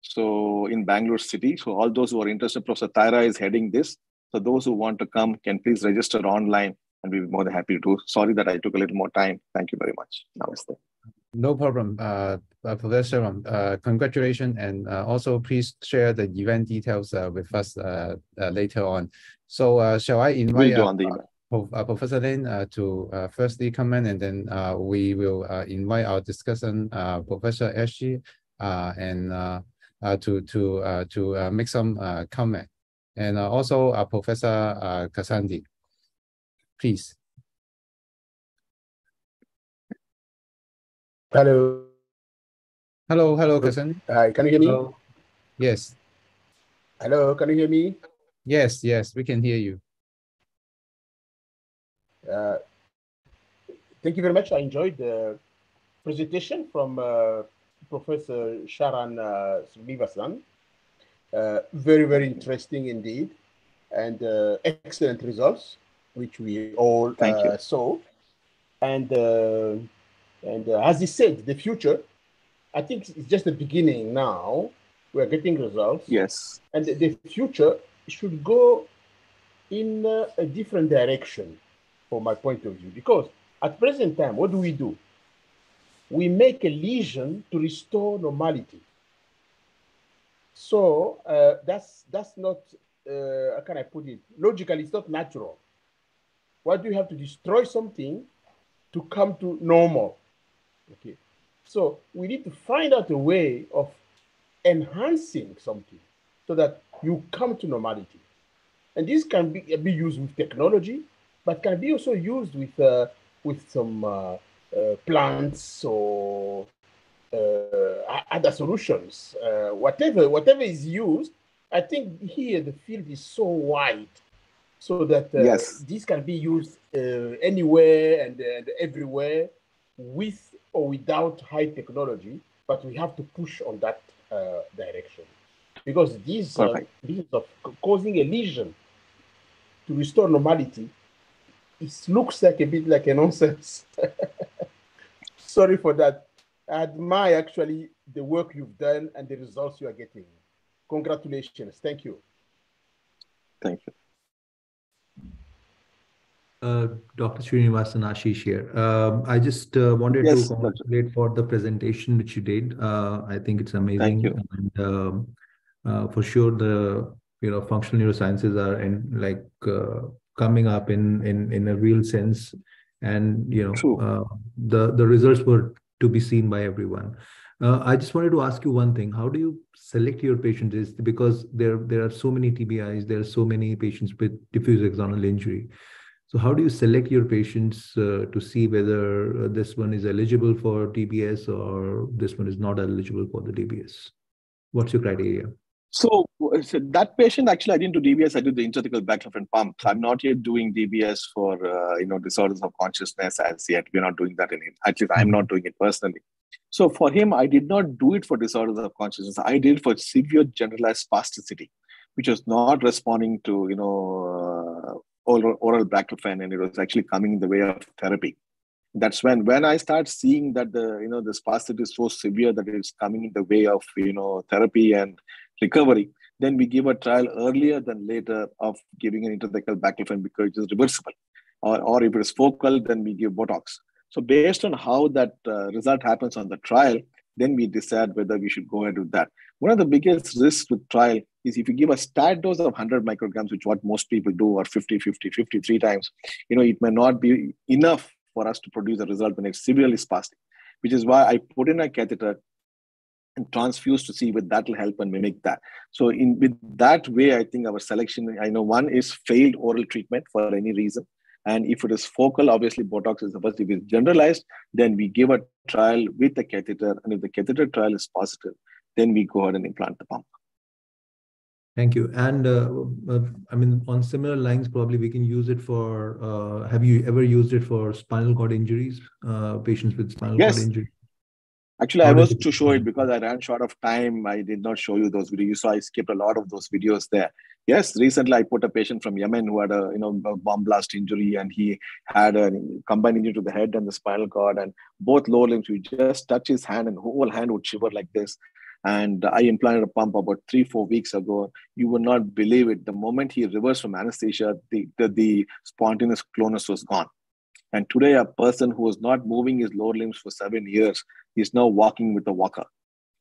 So in Bangalore city. So all those who are interested, Professor Taira is heading this. So those who want to come can please register online and we'll be more than happy to. Do. Sorry that I took a little more time. Thank you very much. Namaste. No problem, uh, uh, Professor. Uh, congratulations, and uh, also please share the event details uh, with us uh, uh, later on. So, uh, shall I invite We'll on the. Prof- Professor Lan uh, to uh, firstly comment, and then uh, we will uh, invite our discussion, uh, Professor uh, and uh, uh, to to uh, to uh, make some uh, comment, and uh, also uh, Professor uh, Kasandi, please. Hello. Hello, hello, Kasandi. Hi, can you hear me? Hello. Yes, Hello, can you hear me? yes, yes, we can hear you. Uh, thank you very much. I enjoyed the presentation from uh, Professor Sharan uh, Srinivasan. Uh, very, very interesting indeed, and uh, excellent results, which we all Thank you. uh, saw. And uh, and uh, as he said, the future, I think it's just the beginning now. We're getting results. Yes. and the- future should go in uh, a different direction from my point of view because at present time what do we do we make a lesion to restore normality so uh, that's that's not uh, how can i put it logically it's not natural why do you have to destroy something to come to normal okay so we need to find out a way of enhancing something so that you come to normality. And this can be, be used with technology, but can be also used with uh, with some uh, uh, plants or uh, other solutions. Uh, whatever whatever is used, I think here the field is so wide, so that uh, Yes. this can be used uh, anywhere and, and everywhere, with or without high technology. But we have to push on that uh, direction. Because this uh, of causing a lesion to restore normality it looks like a bit like a nonsense. Sorry for that. I admire actually the work you've done and the results you are getting. Congratulations. Thank you. Thank you. Uh, Dr. Srinivasan Ashish here. Um, I just uh, wanted Yes, to congratulate for the presentation which you did. Uh, I think it's amazing. Thank you. And um, uh, for sure, the you know functional neurosciences are in like uh, coming up in in in a real sense, and you know uh, the the results were to be seen by everyone. Uh, I just wanted to ask you one thing. How do you select your patients? Is because there there are so many TBIs, there are so many patients with diffuse axonal injury. So how do you select your patients uh, to see whether uh, this one is eligible for DBS or this one is not eligible for the DBS? What's your criteria? So, so that patient actually, I didn't do DBS. I did the intrathecal baclofen pump. I'm not yet doing DBS for uh, you know disorders of consciousness as yet. We're not doing that in it. At least I'm not doing it personally. So for him, I did not do it for disorders of consciousness. I did for severe generalized spasticity, which was not responding to you know uh, oral, oral baclofen, and it was actually coming in the way of therapy. That's when when I start seeing that the you know the spasticity is so severe that it's coming in the way of you know therapy and recovery, then we give a trial earlier than later of giving an intrathecal baclofen because it is reversible. Or, or if it is focal, then we give Botox. So based on how that uh, result happens on the trial, then we decide whether we should go ahead with that. One of the biggest risks with trial is if you give a stat dose of 100 micrograms, which what most people do, or 50, 50, 53 times, you know, it may not be enough for us to produce a result when it's severely spastic, which is why I put in a catheter and transfuse to see if that will help and mimic that. So in with that way, I think our selection, I know one is failed oral treatment for any reason. And if it is focal, obviously Botox is the first. If it's generalized, then we give a trial with the catheter. And if the catheter trial is positive, then we go ahead and implant the pump. Thank you. And uh, uh, I mean, on similar lines, probably we can use it for. Uh, have you ever used it for spinal cord injuries? Uh, patients with spinal Yes. cord injury. Actually, How I was to show it because I ran short of time. I did not show you those videos, so I skipped a lot of those videos there. Yes, recently I put a patient from Yemen who had a you know a bomb blast injury, and he had a combined injury to the head and the spinal cord, and both lower limbs. We just touch his hand, and whole hand would shiver like this. And I implanted a pump about three, four weeks ago. You would not believe it. The moment he reversed from anesthesia, the, the, the spontaneous clonus was gone. And today, a person who was not moving his lower limbs for seven years is now walking with a walker.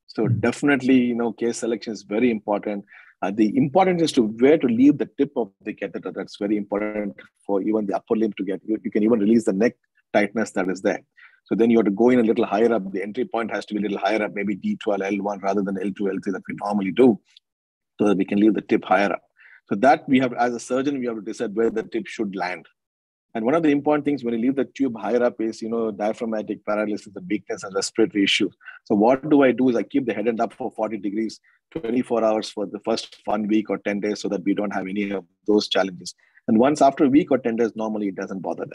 So Mhm. definitely, you know, case selection is very important. Uh, the importance is to where to leave the tip of the catheter. That's very important for even the upper limb to get. You, you can even release the neck tightness that is there. So then you have to go in a little higher up. The entry point has to be a little higher up, maybe D12, L1 rather than L2, L3 that we normally do, so that we can leave the tip higher up. So that we have, as a surgeon, we have to decide where the tip should land. And one of the important things when you leave the tube higher up is, you know, diaphragmatic paralysis, the weakness and respiratory issues. So what do I do is I keep the head end up for 40 degrees, 24 hours for the first one week or 10 days so that we don't have any of those challenges. And once after a week or 10 days, normally it doesn't bother them.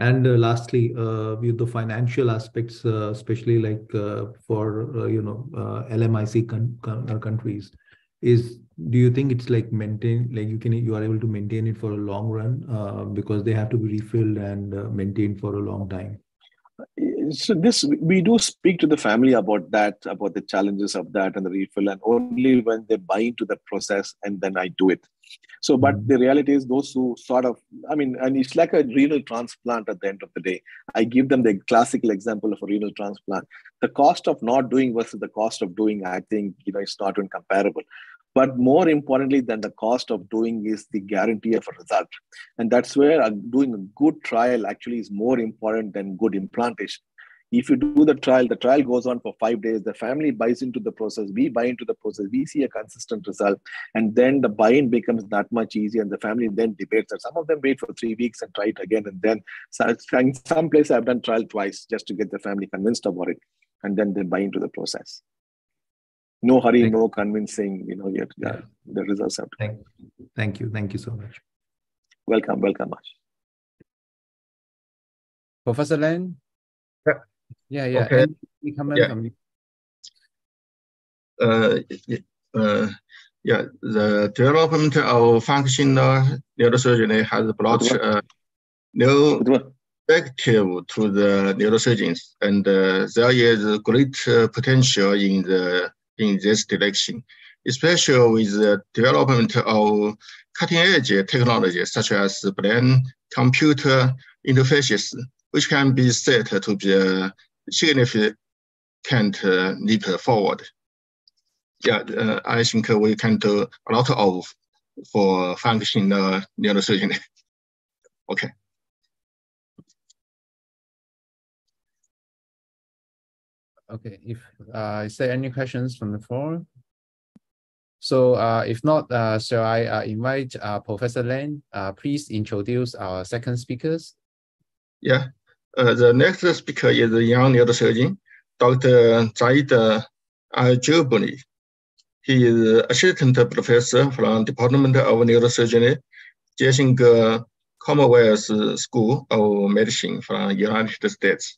And uh, lastly, uh, with the financial aspects, uh, especially like for you know LMIC countries, is do you think it's like maintain like you can you are able to maintain it for a long run uh, because they have to be refilled and uh, maintained for a long time? so this we do speak to the family about that about the challenges of that and the refill and only when they buy into the process and then i do it so but Mhm. the reality is those who sort of i mean and it's like a renal transplant at the end of the day. I give them the classical example of a renal transplant. The cost of not doing versus the cost of doing i think you know it's not even comparable. But more importantly than the cost of doing is the guarantee of a result. And that's where uh, doing a good trial actually is more important than good implantation if you do the trial, the trial goes on for five days. The family buys into the process. We buy into the process. We see a consistent result. And then the buy in becomes that much easier. And the family then debates that. Some of them wait for three weeks and try it again. And then so in some places, I've done trial twice just to get the family convinced about it. And then they buy into the process. No hurry, Thank- no convincing. You know, yet yeah, Yeah. the results have to. Thank, thank you, thank you so much. Welcome, welcome, Ash. Professor Lan? Yeah. Yeah, yeah. Okay. Any- Any comment Yeah. from you? uh, uh, yeah, the development of functional neurosurgery has brought uh, new perspective to the neurosurgeons, and uh, there is great uh, potential in the in this direction, especially with the development of cutting-edge technology such as brain computer interfaces, which can be said to be a significant leap forward yeah, uh, I think we can do a lot of for functional neurosurgery. okay. Okay, if uh, is there any questions from the floor? So uh, if not, uh, shall I uh, invite uh, Professor Lan? Uh, please introduce our second speakers. Yeah. Uh, the next speaker is a young neurosurgeon, Dr. Zaid Aljuboori. He is assistant professor from the Department of Neurosurgery, Geisinger Commonwealth School of Medicine from United States.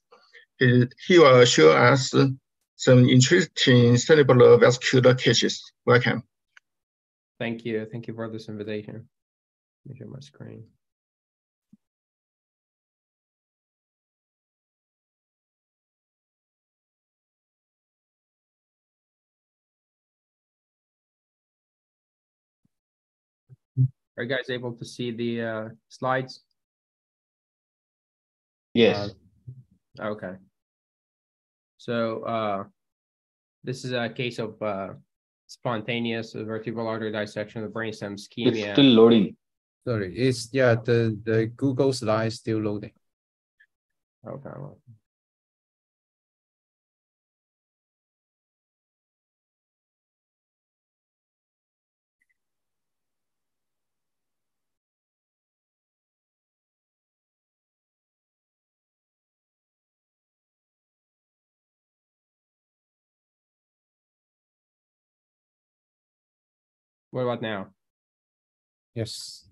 He, he will show us some interesting cerebral vascular cases. Welcome. Thank you. Thank you for this invitation. Let me share my screen. Are you guys able to see the uh, slides? Yes. Uh, okay. So uh, this is a case of uh, spontaneous vertebral artery dissection of the brainstem it's ischemia. still loading. Sorry, it's yeah, the, the Google slide is still loading. Okay. What about now? Yes.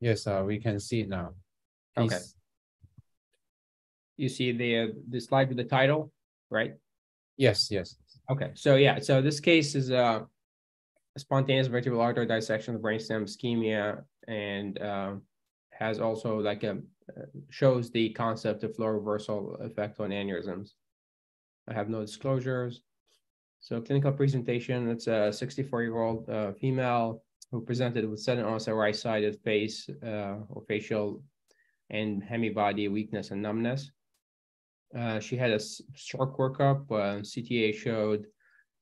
Yes, uh, we can see it now. Okay. You see the, uh, the slide with the title, right? Yes, yes. Okay, so yeah, so this case is uh, a spontaneous vertebral artery dissection of brainstem ischemia and um, has also like a uh, shows the concept of flow reversal effect on aneurysms. I have no disclosures. So clinical presentation, it's a 64-year-old uh, female who presented with sudden onset right-sided face uh, or facial and hemibody weakness and numbness. Uh, she had a stroke workup. Uh, CTA showed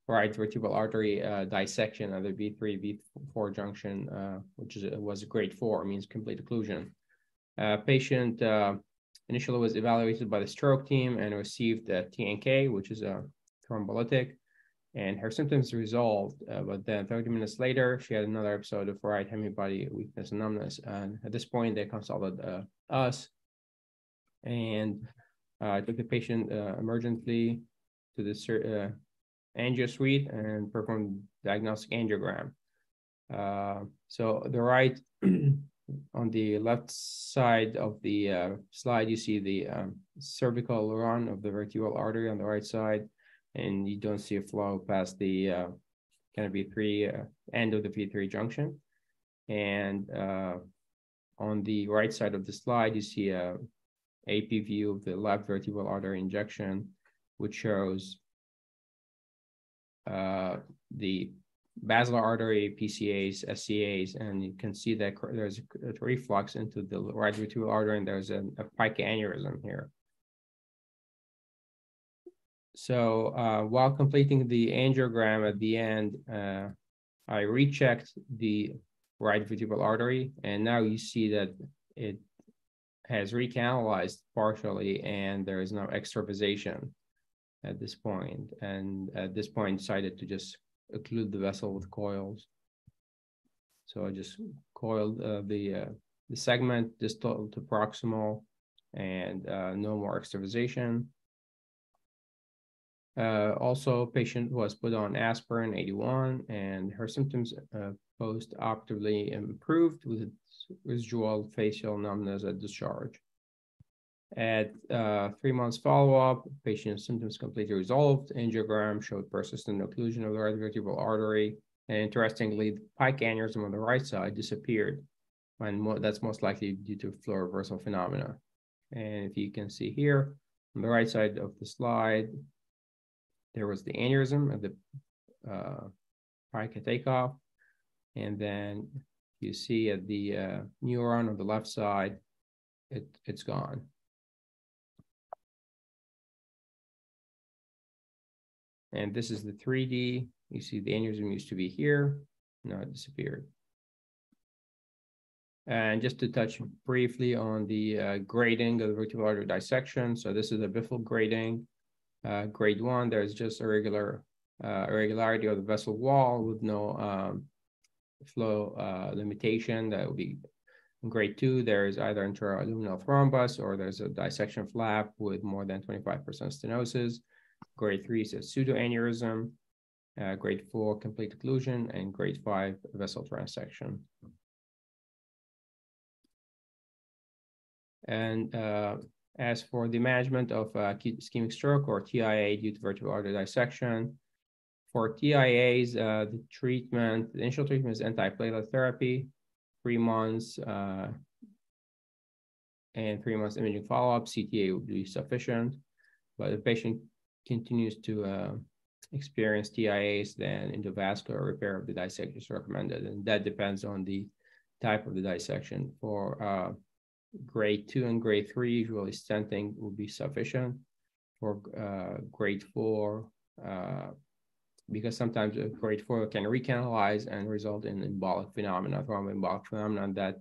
right vertebral artery uh, dissection at the V3, V4 junction, uh, which is, was grade four, means complete occlusion. Uh, patient uh, initially was evaluated by the stroke team and received TNK, which is a thrombolytic, and her symptoms resolved. Uh, but then 30 minutes later, she had another episode of right hemibody weakness and numbness. And at this point, they consulted uh, us, and I took the patient emergently to the angio suite and performed diagnostic angiogram. Uh, so the right on the left side of the uh, slide, you see the um, cervical run of the vertebral artery on the right side, and you don't see a flow past the uh, kind of V3 uh, end of the V3 junction. And uh, on the right side of the slide, you see a AP view of the left vertebral artery injection, which shows uh, the basilar artery PCAs, SCAs, and you can see that there's a reflux into the right vertebral artery, and there's a, a PICA aneurysm here. So uh, while completing the angiogram at the end, uh, I rechecked the right vertebral artery, and now you see that it has recanalized partially, and there is no extravasation at this point. point, and at this point decided to just occlude the vessel with coils. So I just coiled uh, the uh, the segment distal to proximal, and uh, no more extravasation. Uh, also, patient was put on aspirin 81, and her symptoms uh, post-operatively improved with residual facial numbness at discharge. At uh, three months follow-up, patient symptoms completely resolved. Angiogram showed persistent occlusion of the right vertebral artery. And interestingly, the PICA aneurysm on the right side disappeared. And mo that's most likely due to flow reversal phenomena. And if you can see here, on the right side of the slide, there was the aneurysm at the uh, PICA takeoff. And then you see at the uh, neuron on the left side, it, it's gone. And this is the 3D. You see the aneurysm used to be here. Now it disappeared. And just to touch briefly on the uh, grading of the vertebral artery dissection. So this is a Biffl grading. Uh, grade one, there's just a regular uh, irregularity of the vessel wall with no um, flow uh, limitation. That would be grade two, there's either intraluminal thrombus or there's a dissection flap with more than 25% stenosis. Grade three is a pseudoaneurysm. Uh, grade four, complete occlusion, and grade five, vessel transection. And uh, as for the management of uh, ischemic stroke or TIA due to vertebral artery dissection, for TIAs, uh, the treatment, the initial treatment is antiplatelet therapy, three months, uh, and three months imaging follow-up, CTA would be sufficient. But the patient continues to uh, experience TIAs, then endovascular repair of the dissection is recommended. And that depends on the type of the dissection. For uh, grade two and grade three, usually stenting will be sufficient. For uh, grade four, uh, because sometimes grade four can recanalize and result in embolic phenomena, thromboembolic phenomena that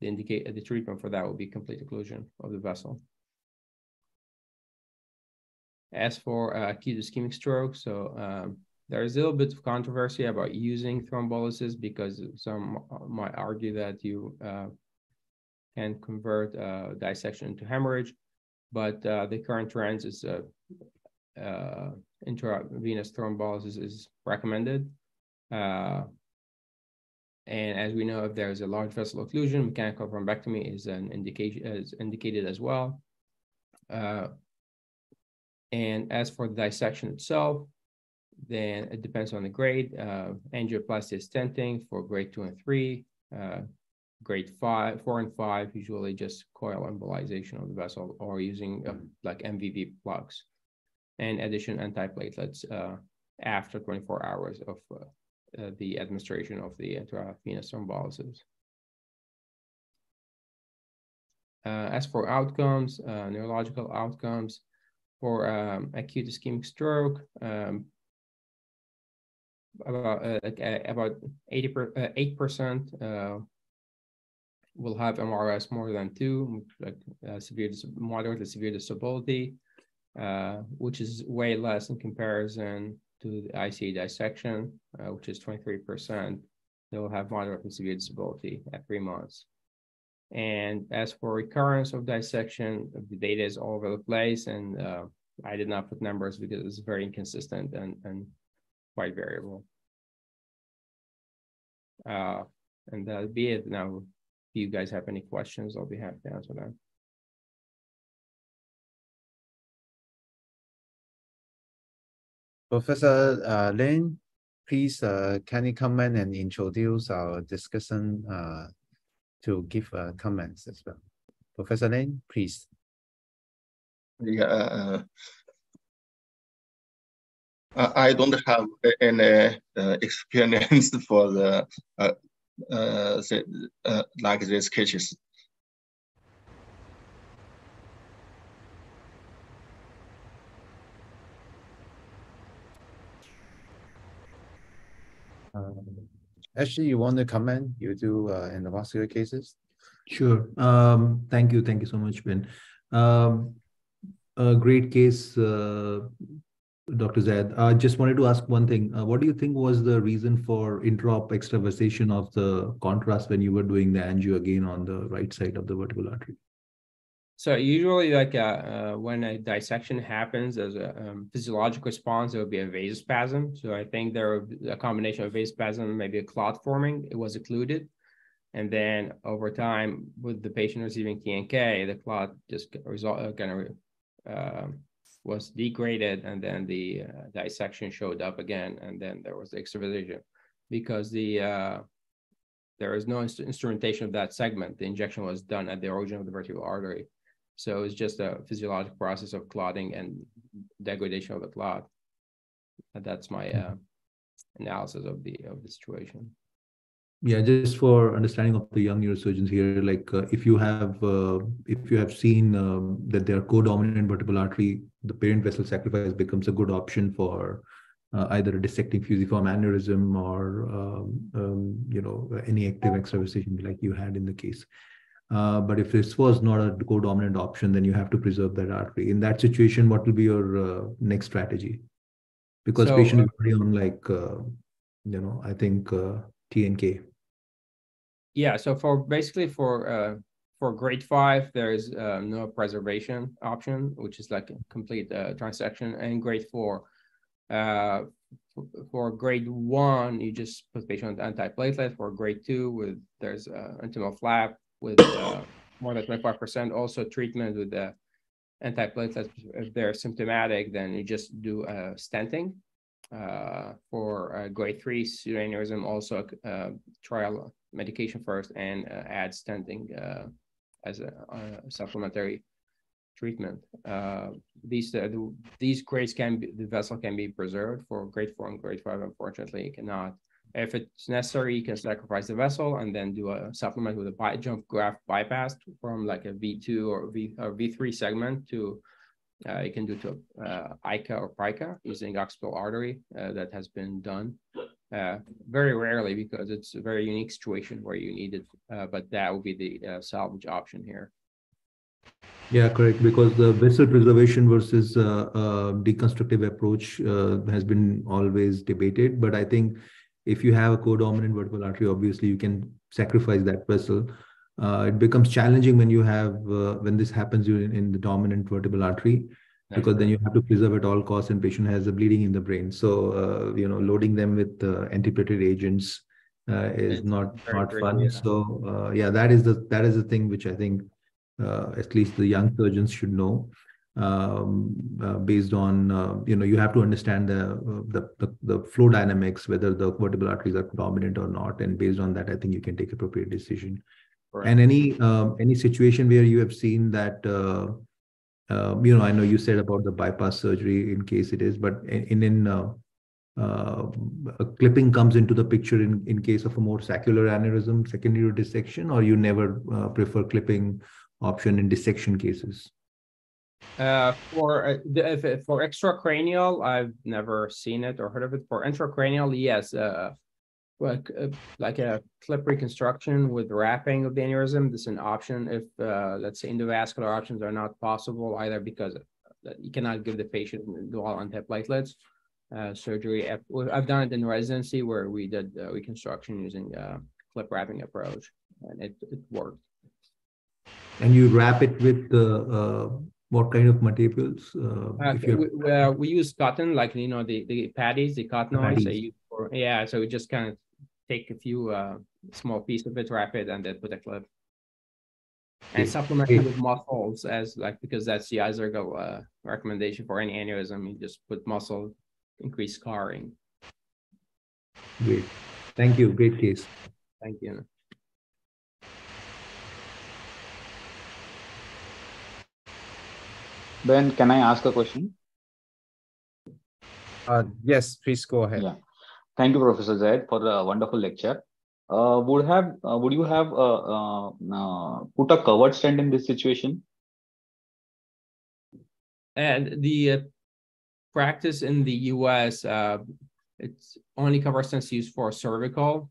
the indicate the treatment for that will be complete occlusion of the vessel. As for uh, acute ischemic stroke, so um, there is a little bit of controversy about using thrombolysis because some might argue that you uh, can convert uh, dissection into hemorrhage, but uh, the current trends is uh, uh, intravenous thrombolysis is recommended. And as we know, if there's a large vessel occlusion, mechanical thrombectomy is an indication is indicated as well. And as for the dissection itself, then it depends on the grade. Uh, angioplasty is stenting for grade two and three. Uh, grade five, four and five, usually just coil embolization of the vessel or using uh, like MVP plugs. And addition antiplatelets uh, after 24 hours of uh, uh, the administration of the intravenous thrombolysis. Uh, as for outcomes, neurological outcomes, for um, acute ischemic stroke, um, about uh, about 80 per, uh, 8% uh, will have MRS more than two, like uh, severe, moderate to severe disability, which is way less in comparison to the ICA dissection, uh, which is 23%, they will have moderate and severe disability at three months. And as for recurrence of dissection, the data is all over the place, and uh, I did not put numbers because it's very inconsistent and, and quite variable. Uh, and that'll be it. Now, if you guys have any questions, I'll be happy to answer them. Professor uh, Lan, please uh, can you comment and introduce our discussion uh, to give uh, comments as well. Professor Lan, please. Yeah, uh, uh, I don't have any experience for the like these cases. Actually, you want to comment? You do uh, in the vascular cases? Sure. Um, thank you. Thank you so much, Ben. Um, a great case, uh, Dr. Zaid. I just wanted to ask one thing. Uh, what do you think was the reason for intraop extravasation of the contrast when you were doing the angio again on the right side of the vertebral artery? So usually, like uh, uh, when a dissection happens, as a um, physiological response, there would be a vasospasm. So I think there would a combination of vasospasm, maybe a clot forming. It was occluded, and then over time, with the patient receiving TNK, the clot just result kind of uh, was degraded, and then the uh, dissection showed up again, and then there was the extravasation because the uh, there is no instrumentation of that segment. The injection was done at the origin of the vertebral artery. So it's just a physiological process of clotting and degradation of the clot. And that's my uh, analysis of the of the situation. Yeah, just for understanding of the young neurosurgeons here, like uh, if you have uh, if you have seen um, that they are co-dominant vertebral artery, the parent vessel sacrifice becomes a good option for uh, either a dissecting fusiform aneurysm or um, um, you know any active extravasation like you had in the case. Uh, but if this was not a co-dominant option, then you have to preserve that artery. In that situation, what will be your uh, next strategy? Because so, patient is uh, already on like, uh, you know, I think uh, TNK. Yeah. So for basically for for grade five, there is no preservation option, which is like a complete transection, and grade four. for grade one, you just put patient on antiplatelet. For grade two, with there's uh, intimal flap, with uh, more than 25%. Also treatment with the antiplatelets, if they're symptomatic, then you just do uh, stenting. Uh, for uh, grade three pseudoaneurysm, also uh, trial medication first and uh, add stenting uh, as a, a, supplementary treatment. Uh, these the, these grades can be, the vessel can be preserved for grade four and grade five. Unfortunately, it cannot. If it's necessary, you can sacrifice the vessel and then do a supplement with a bi jump graft bypass from like a V2 or V or V3 segment to uh, you can do to uh, ICA or PICA using occipital artery uh, that has been done uh, very rarely because it's a very unique situation where you need it, uh, but that would be the uh, salvage option here. Yeah, correct. Because the vessel preservation versus deconstructive approach has been always debated, but I think if you have a co-dominant vertebral artery, obviously you can sacrifice that vessel. Uh, it becomes challenging when you have uh, when this happens in, in the dominant vertebral artery because then you have to preserve at all costs and patient has a bleeding in the brain so uh, you know loading them with uh, antiplatelet agents uh, is not not fun. yeah. So uh, yeah, that is the that is the thing which I think uh, at least the young surgeons should know. Um, uh, based on uh, you know you have to understand the, the the the flow dynamics, whether the vertebral arteries are dominant or not, and based on that, I think you can take appropriate decision. Correct. And any um, any situation where you have seen that. Uh, um, you know, I know you said about the bypass surgery in case it is, but in in uh, uh, a clipping comes into the picture in, in case of a more saccular aneurysm, secondary to dissection, or you never uh, prefer clipping option in dissection cases? Uh, for uh, for extracranial, I've never seen it or heard of it. For intracranial, yes, uh, like uh, like a clip reconstruction with wrapping of the aneurysm. This is an option if uh, let's say endovascular options are not possible either because you cannot give the patient dual antiplatelets surgery. I've, done it in residency where we did reconstruction using uh, clip wrapping approach, and it, it worked. And you wrap it with the what kind of materials? Uh, Uh, we, uh, we use cotton, like you know the the patties, the cotton. Patties. For, yeah, so we just kind of take a few uh, small piece of it, wrap it, and then put a clip. And Okay. supplement it Okay. with muscles as like because that's the Izergo uh, recommendation for any aneurysm. You just put muscle, increase scarring. Great. Thank you. Great case. Thank you. Ben, can I ask a question? Uh, yes, please go ahead. Yeah. Thank you, Professor Zaid, for the wonderful lecture. Uh, would have uh, would you have uh, uh, uh, put a covered stent in this situation? And the uh, practice in the U.S. Uh, it's only covered stents used for cervical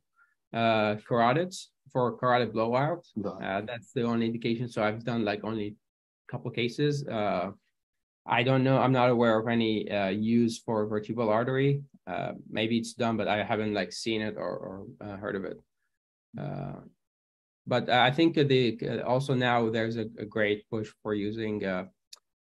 uh, carotids for carotid blowout. Uh, that's the only indication. So I've done like only a couple cases. Uh, I don't know. I'm not aware of any uh, use for vertebral artery. Uh, maybe it's done, but I haven't like seen it or, or uh, heard of it. Uh, but I think the uh, also now there's a, a great push for using uh,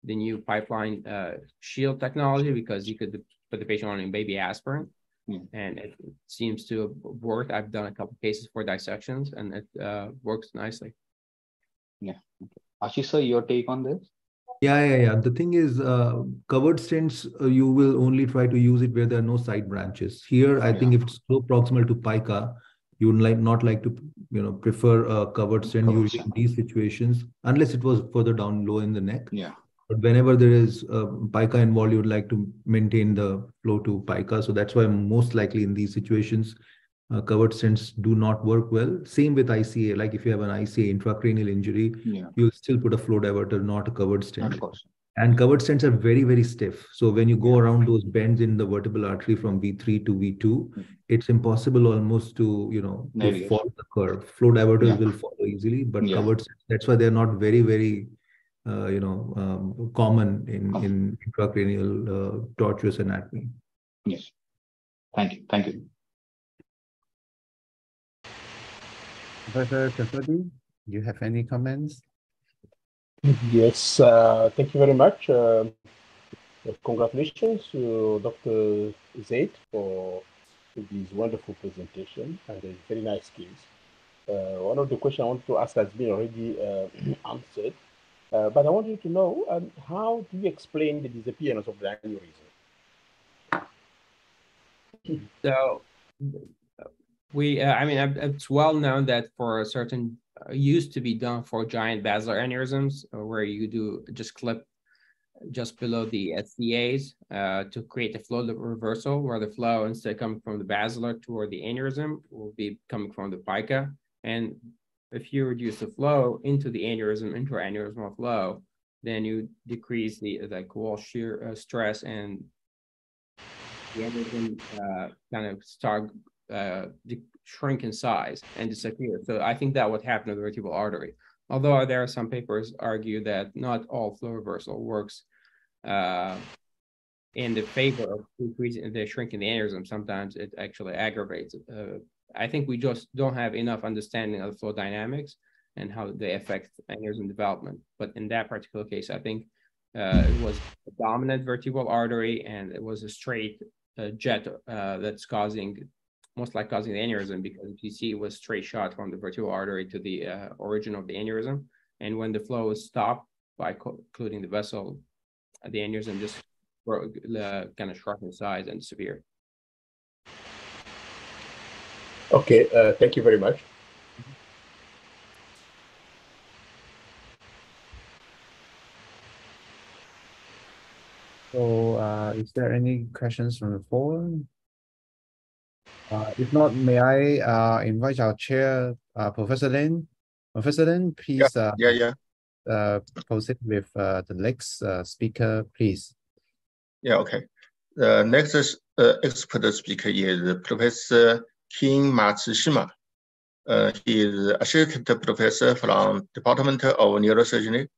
the new pipeline uh, shield technology because you could put the patient on a baby aspirin, Hmm. and it seems to have worked. I've done a couple cases for dissections, and it uh, works nicely. Ashish sir, your take on this? Yeah, yeah, yeah. The thing is, uh, covered stents, uh, you will only try to use it where there are no side branches. Here, I think if it's so proximal to pica, you would like not like to, you know, prefer a covered stent Covered usually in these situations, unless it was further down low in the neck. Yeah. But whenever there is uh, pica involved, you would like to maintain the flow to pica. So that's why most likely in these situations, uh, covered stents do not work well. Same with ICA. Like if you have an ICA intracranial injury, Yeah. you'll still put a flow diverter, not a covered stent. Of course. And covered stents are very, very stiff. So when you go around those bends in the vertebral artery from V3 to V2, Mhm. it's impossible almost to, you know, to follow the curve. Flow diverters Yeah. will follow easily, but Yeah. covered stents, that's why they're not very, very, uh, you know, um, common in, in intracranial uh, tortuous anatomy. Yes. Thank you. Thank you. Professor Kasodi, you have any comments? Yes, uh, thank you very much. Uh, congratulations to Dr. Zaid for this wonderful presentation and a very nice case. Uh, one of the questions I want to ask has been already uh, answered, uh, but I want you to know um, how do you explain the disappearance of the aneurysm? So we, uh, I mean, it's well known that for a certain uh, used to be done for giant basilar aneurysms, uh, where you do just clip just below the SCAs uh, to create a flow reversal, where the flow instead of coming from the basilar toward the aneurysm will be coming from the pica. And if you reduce the flow into the aneurysm, intra-aneurysmal flow, then you decrease the like wall shear uh, stress and the aneurysm uh, kind of start uh, shrink in size and disappear. So I think that would happen to the vertebral artery. Although there are some papers argue that not all flow reversal works uh, in the favor of increasing the shrinking the aneurysm. Sometimes it actually aggravates. Uh, I think we just don't have enough understanding of the flow dynamics and how they affect aneurysm development. But in that particular case, I think uh, it was a dominant vertebral artery and it was a straight uh, jet uh, that's causing most likely causing the aneurysm because if you see it was straight shot from the vertebral artery to the uh, origin of the aneurysm. And when the flow is stopped by occluding the vessel, the aneurysm just uh, kind of shrunk in size and severe. Okay, uh, thank you very much. So, uh, is there any questions from the forum? Uh, if not, may I uh, invite our chair, uh, Professor Lan? Professor Lan, please yeah, uh, yeah, yeah. Uh, proceed with uh, the next uh, speaker, please. Yeah, okay. The next uh, expert speaker is Professor Ken Matsushima. Uh, he is assistant professor from Department of Neurosurgery,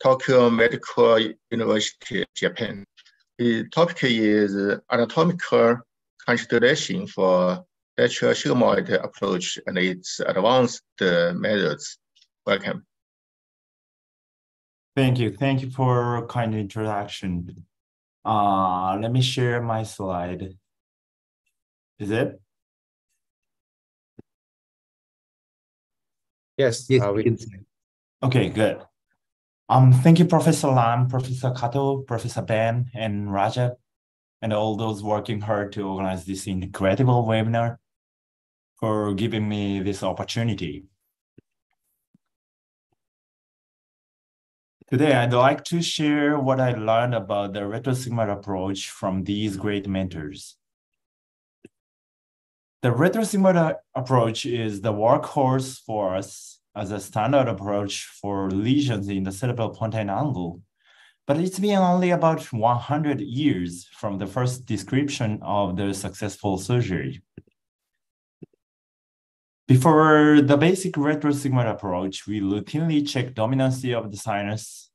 Tokyo Medical University, Japan. The topic is anatomical consideration for lateral sigmoid approach and its advanced methods. Welcome. Thank you. Thank you for kind introduction. Uh, let me share my slide. Is it? Yes, Yes, uh, we we can see. Okay, good. Um, thank you, Professor Lan, Professor Kato, Professor Ben, and Raja, and all those working hard to organize this incredible webinar for giving me this opportunity. Today, I'd like to share what I learned about the retrosigmoid approach from these great mentors. The retrosigmoid approach is the workhorse for us as a standard approach for lesions in the cerebellopontine angle. But it's been only about 100 years from the first description of the successful surgery. Before the basic retrosigmoid approach, we routinely check dominancy of the sinus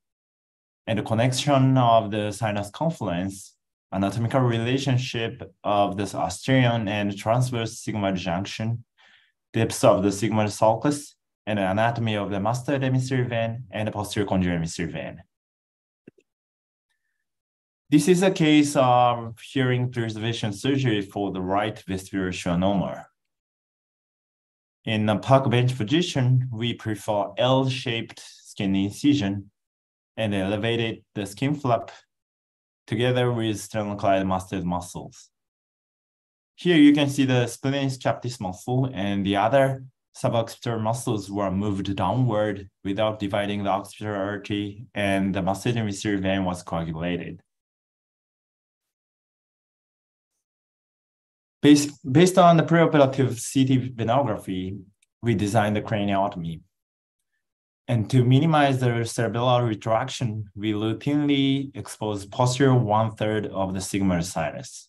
and the connection of the sinus confluence, anatomical relationship of the posterior and transverse sigmoid junction, depth of the sigmoid sulcus, and the anatomy of the mastoid emissary vein and the posterior condylar emissary vein. This is a case of hearing preservation surgery for the right vestibular schwannoma. In a park bench position, we prefer L-shaped skin incision and elevated the skin flap together with sternocleidomastoid mastoid muscles. Here you can see the splenius capitis muscle and the other suboccipital muscles were moved downward without dividing the occipital artery and the emissary vein was coagulated. Based, based on the preoperative CT venography, we designed the craniotomy. And to minimize the cerebellar retraction, we routinely expose posterior one third of the sigmoid sinus.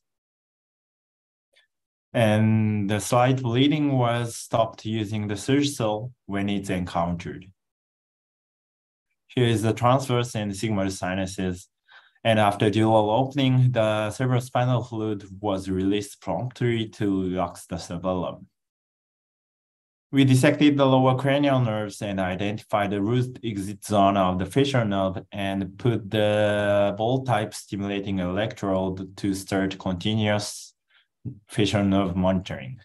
And the slight bleeding was stopped using the Surgicel when it's encountered. Here is the transverse and sigmoid sinuses and after dural opening, the cerebrospinal fluid was released promptly to relax the cerebellum. We dissected the lower cranial nerves and identified the root exit zone of the facial nerve and put the ball type stimulating electrode to start continuous facial nerve monitoring.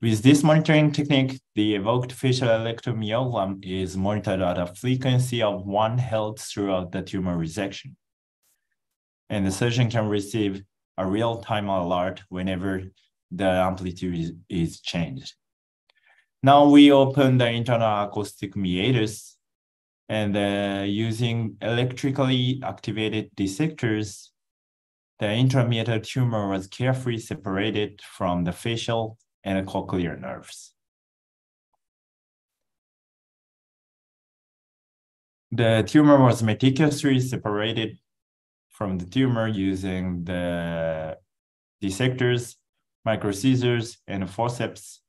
With this monitoring technique, the evoked facial electromyogram is monitored at a frequency of one hertz throughout the tumor resection and the surgeon can receive a real-time alert whenever the amplitude is, is, changed. Now we open the internal acoustic meatus and uh, using electrically activated dissectors, the intrameatal tumor was carefully separated from the facial and cochlear nerves. The tumor was meticulously separated from the tumor using the dissectors, micro scissors, and forceps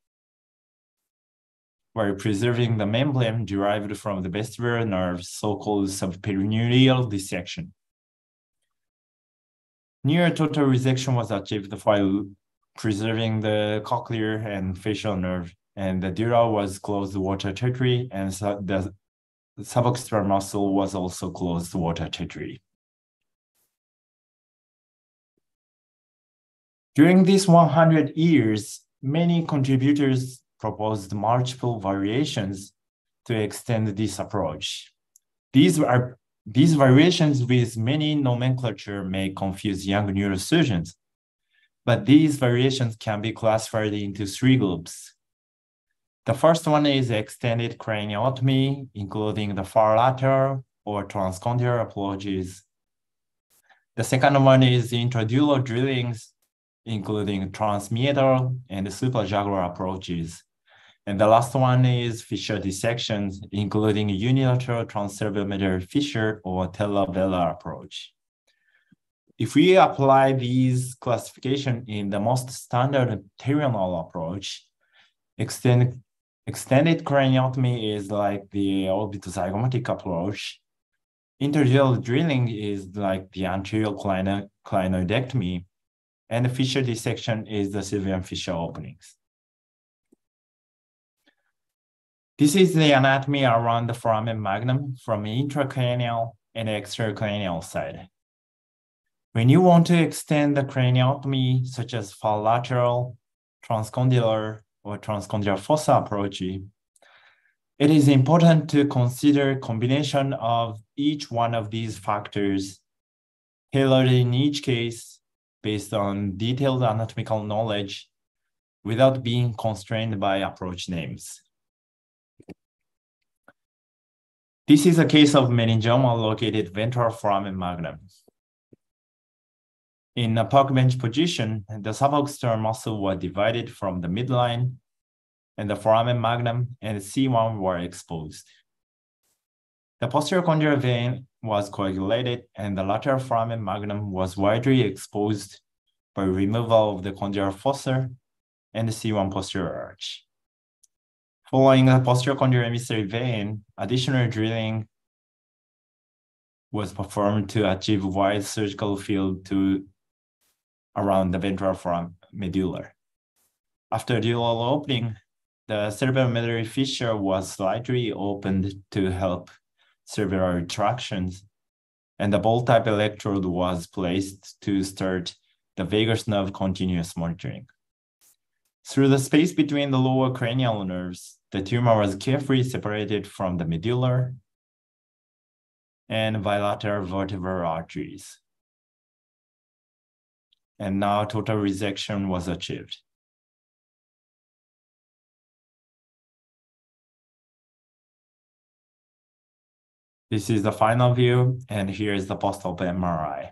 while preserving the membrane derived from the vestibular nerve, so-called subperineurial dissection. Near total resection was achieved while preserving the cochlear and facial nerve, and the dura was closed water tetry, and the suboccipital muscle was also closed water tetry. During these 100 years, many contributors proposed multiple variations to extend this approach. These are these variations with many nomenclature may confuse young neurosurgeons, but these variations can be classified into three groups. The first one is extended craniotomy, including the far lateral or transcondylar approaches. The second one is intradural drillings, including transmeatal and suprajugular approaches. And the last one is fissure dissections, including unilateral transcerebellomedullary fissure or telovelar approach. If we apply these classification in the most standard pterional approach, extend, extended craniotomy is like the orbitozygomatic approach. Intradural drilling is like the anterior clinoidectomy, and the fissure dissection is the Sylvian fissure openings. This is the anatomy around the foramen magnum from intracranial and extracranial side. When you want to extend the craniotomy, such as far lateral, transcondylar, or transcondylar fossa approach, it is important to consider combination of each one of these factors tailored in each case based on detailed anatomical knowledge without being constrained by approach names. This is a case of meningioma located ventral foramen magnum. In a park bench position, the suboccipital muscle was divided from the midline, and the foramen magnum and C1 were exposed. The posterior condylar vein was coagulated, and the lateral foramen magnum was widely exposed by removal of the condylar fossa and the C1 posterior arch. Following the posterior condylar emissary vein, additional drilling was performed to achieve wide surgical field to around the ventral foramen medulla. After dural opening, the cerebellar cerebellomedullary fissure was slightly opened to help cerebral retractions, and the ball type electrode was placed to start the vagus nerve continuous monitoring. Through the space between the lower cranial nerves, the tumor was carefully separated from the medulla and bilateral vertebral arteries. And now total resection was achieved. This is the final view, and here is the post-op MRI.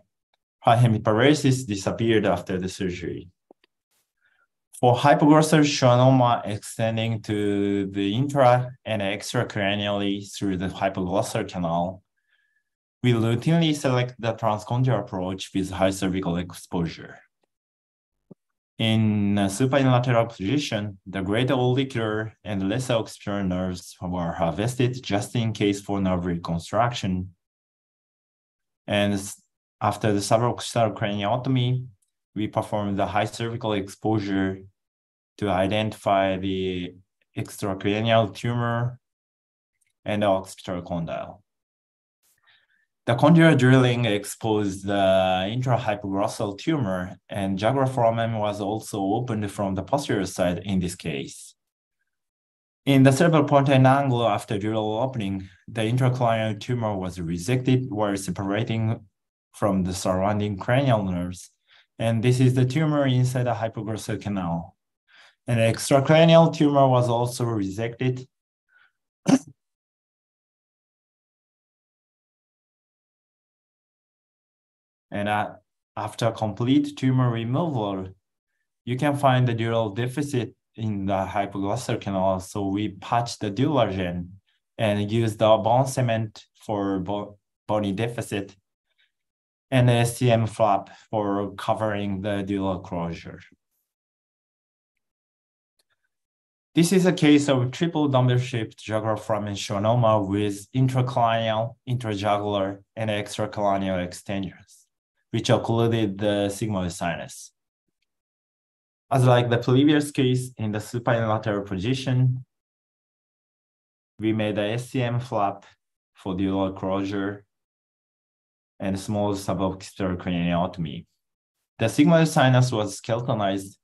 High hemiparesis disappeared after the surgery. For hypoglossal schwannoma extending to the intra and extracranially through the hypoglossal canal, we routinely select the transcondylar approach with high cervical exposure. In supine lateral position, the greater auricular and lesser occipital nerves were harvested just in case for nerve reconstruction. And after the suboccipital craniotomy, we perform the high cervical exposure to identify the extracranial tumor and the occipital condyle. The condylar drilling exposed the intrahypoglossal tumor, and jugular foramen was also opened from the posterior side in this case. In the cerebellopontine angle after dural opening, the intracranial tumor was resected while separating from the surrounding cranial nerves and this is the tumor inside the hypoglossal canal. An extracranial tumor was also resected. And after complete tumor removal, you can find the dural deficit in the hypoglossal canal. So we patch the duragen and use the bone cement for bony deficit and the SCM flap for covering the dural closure. This is a case of triple dumbbell-shaped jugular foramen schwannoma with intracranial, intrajugular, and extracranial extensions, which occluded the sigmoid sinus. As like the previous case in the supine lateral position, we made a SCM flap for dural closure and small suboccipital craniotomy. The sigmoid sinus was skeletonized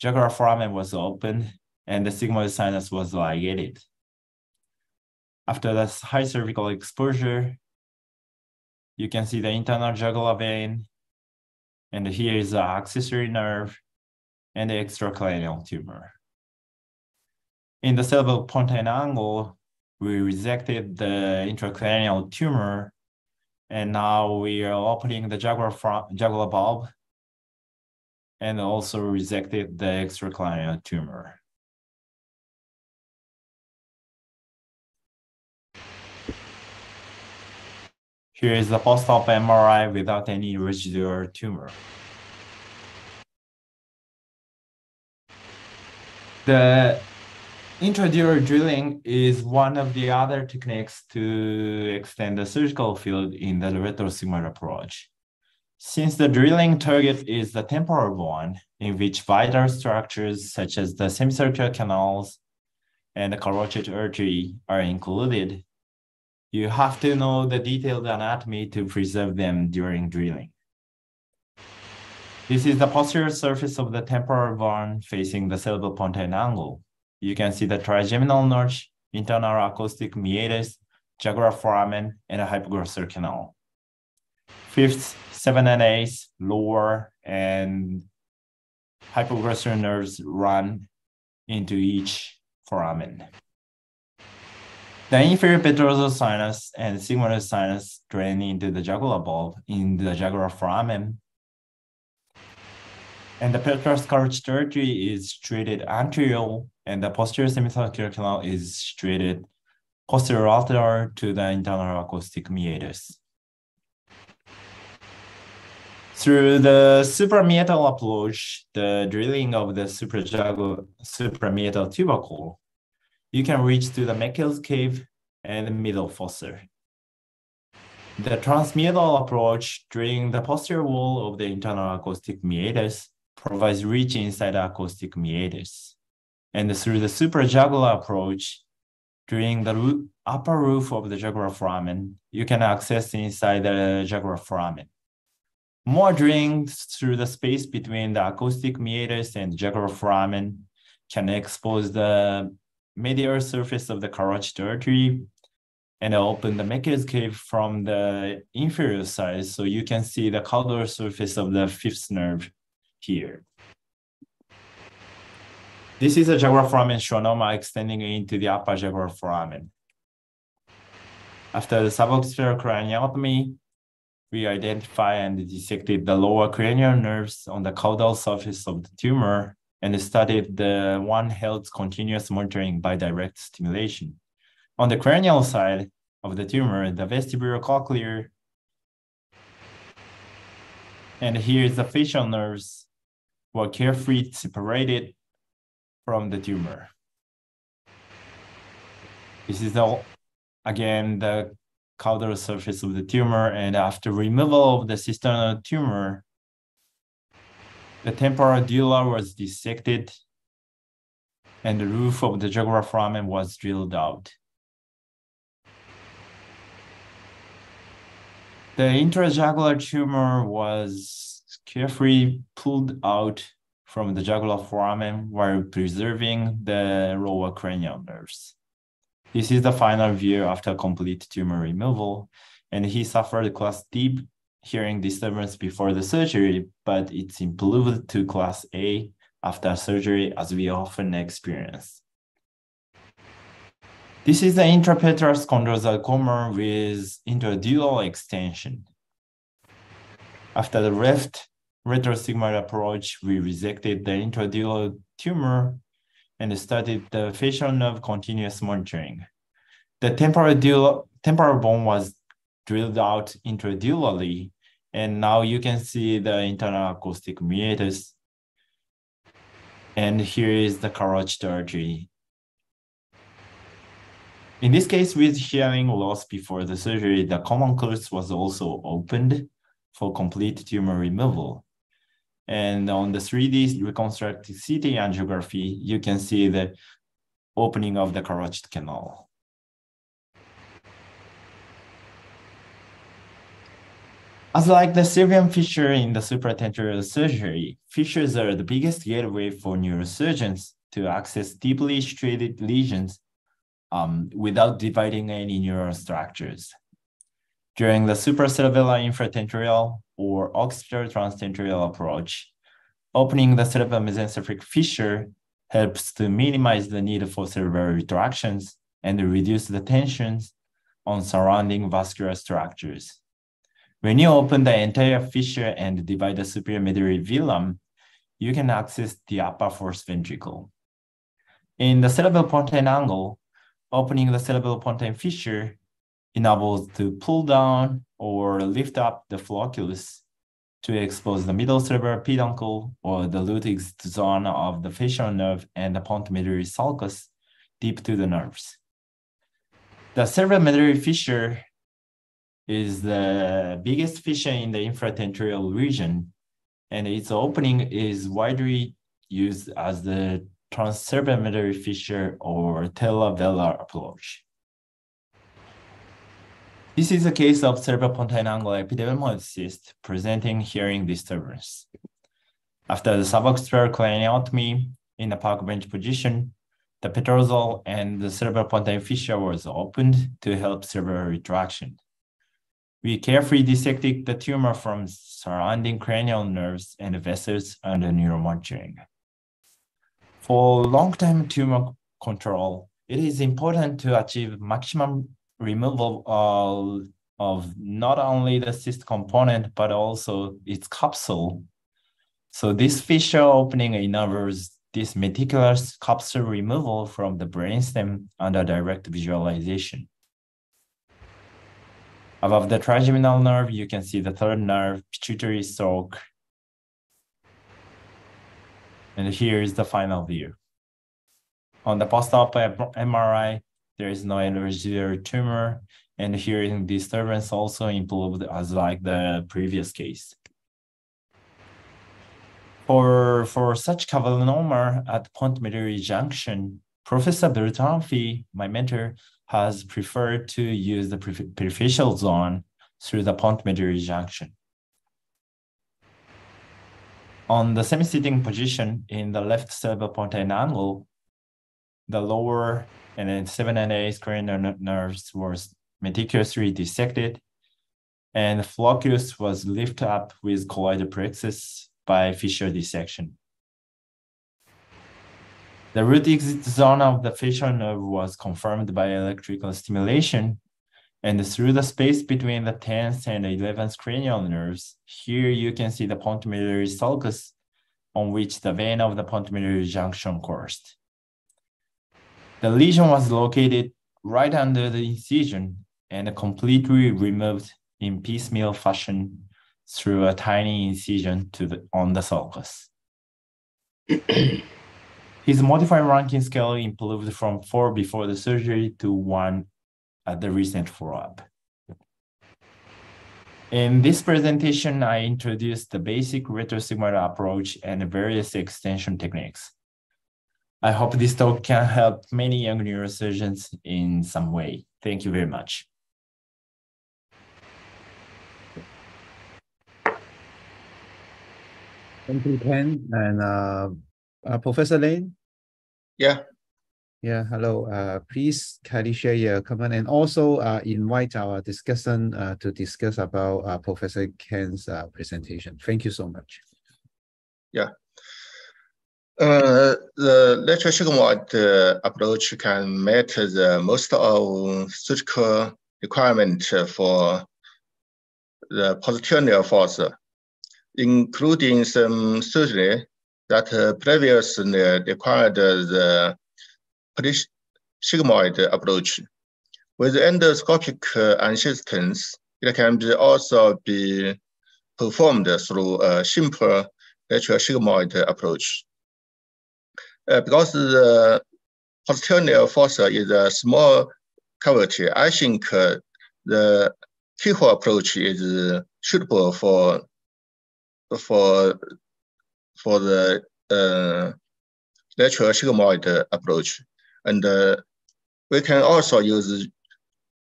jugular foramen was opened and the sigmoid sinus was ligated. After the high cervical exposure, you can see the internal jugular vein, and here is the accessory nerve and the extracranial tumor. In the cerebellopontine angle, we resected the intracranial tumor, and now we are opening the jugular, jugular bulb and also resected the extracranial tumor. Here is the post-op MRI without any residual tumor. The intradural drilling is one of the other techniques to extend the surgical field in the retrosigmoid approach. Since the drilling target is the temporal bone, in which vital structures such as the semicircular canals and the carotid artery are included, you have to know the detailed anatomy to preserve them during drilling. This is the posterior surface of the temporal bone facing the cerebellopontine angle. You can see the trigeminal notch, internal acoustic meatus, jugular foramen, and a hypoglossal canal. Fifth, seven and eighth, lower and hypoglossal nerves run into each foramen. The inferior petrosal sinus and sigmoid sinus drain into the jugular bulb in the jugular foramen. And the petrous carotid is treated anterior, and the posterior semicircular canal is treated posterior to the internal acoustic meatus. Through the suprameatal approach, the drilling of the suprameatal tubercle you can reach to the Meckel's cave and the middle fossa. The transmeatal approach during the posterior wall of the internal acoustic meatus provides reach inside the acoustic meatus. And through the suprajugular approach, during the upper roof of the jugular foramen, you can access inside the jugular foramen. More drilling through the space between the acoustic meatus and jugular foramen can expose the medial surface of the carotid artery and I open the Meckel's cave from the inferior side so you can see the caudal surface of the fifth nerve here. This is a jugular foramen schwannoma extending into the upper jugular foramen. After the suboccipital craniotomy, we identify and dissected the lower cranial nerves on the caudal surface of the tumor and studied the one hertz continuous monitoring by direct stimulation. On the cranial side of the tumor, the vestibulocochlear, and here's the facial nerves were carefully separated from the tumor. This is all, again, the caudal surface of the tumor, and after removal of the cisternal tumor, the temporal dura was dissected and the roof of the jugular foramen was drilled out. The intrajugular tumor was carefully pulled out from the jugular foramen while preserving the lower cranial nerves. This is the final view after complete tumor removal, and he suffered class D hearing disturbance before the surgery, but it's improved to class A after surgery as we often experience. This is the intrapetrous chondrosarcoma with intradural extension. After the left retrosigmoid approach, we resected the intradural tumor and started the facial nerve continuous monitoring. The temporal, temporal bone was drilled out intradurally, and now you can see the internal acoustic meatus. And here is the carotid artery. In this case, with hearing loss before the surgery, the common course was also opened for complete tumor removal. And on the 3D reconstructed CT angiography, you can see the opening of the carotid canal. As like the Sylvian fissure in the supratentorial surgery, fissures are the biggest gateway for neurosurgeons to access deeply situated lesions um, without dividing any neural structures. During the supracerebellar infratentorial or occipital transtentorial approach, opening the cerebellomesencephalic fissure helps to minimize the need for cerebral retractions and reduce the tensions on surrounding vascular structures. When you open the entire fissure and divide the superior medullary velum, you can access the upper fourth ventricle. In the cerebellopontine angle, opening the cerebellopontine fissure enables to pull down or lift up the flocculus to expose the middle cerebral peduncle or the exit zone of the facial nerve and the pontomedullary sulcus deep to the nerves. The cerebellomedullary fissure is the biggest fissure in the infratentorial region, and its opening is widely used as the transcerebellomedullary fissure or telovelar approach. This is a case of cerebellopontine angle epidermoid cyst presenting hearing disturbance. After the suboccipital craniotomy in the park bench position, the petrosal and the cerebellopontine fissure was opened to help cerebral retraction. We carefully dissected the tumor from surrounding cranial nerves and vessels under neuromonitoring. For long-term tumor control, it is important to achieve maximum removal of, of not only the cyst component, but also its capsule. So this fissure opening enables this meticulous capsule removal from the brainstem under direct visualization. Above the trigeminal nerve, you can see the third nerve, pituitary stalk. And here is the final view. On the post-op MRI, there is no residual tumor, and hearing disturbance also improved as like the previous case. For, for such cavernoma at pont-medullary junction, Professor Bertalanffy, my mentor, has preferred to use the peripheral zone through the pont medullary junction. On the semi-sitting position in the left cerebellopontine angle, the lower and then 7 and 8 cranial nerves were meticulously dissected, and the flocculus was lifted up with choroid plexus by fissure dissection. The root exit zone of the facial nerve was confirmed by electrical stimulation. And through the space between the 10th and 11th cranial nerves, here you can see the pontomedullary sulcus on which the vein of the pontomedullary junction coursed. The lesion was located right under the incision and completely removed in piecemeal fashion through a tiny incision to the, on the sulcus. His modified Rankin scale improved from four before the surgery to one at the recent follow-up. In this presentation, I introduced the basic retrosigmoid approach and various extension techniques. I hope this talk can help many young neurosurgeons in some way. Thank you very much. Thank you, Ken. And uh, uh, Professor Lan? Yeah. Yeah, hello. Uh, please kindly share your comment and also uh, invite our discussion uh, to discuss about uh, Professor Ken's uh, presentation. Thank you so much. Yeah. Uh, the lateral sigmoid uh, approach can meet the most of surgical requirement for the posterior fossa, including some surgery that uh, previously required the sigmoid approach. With endoscopic uh, assistance, it can be also be performed through a simple lateral sigmoid approach. Uh, because the posterior fossa is a small cavity, I think uh, the keyhole approach is suitable for for for the uh, lateral sigmoid approach. And uh, we can also use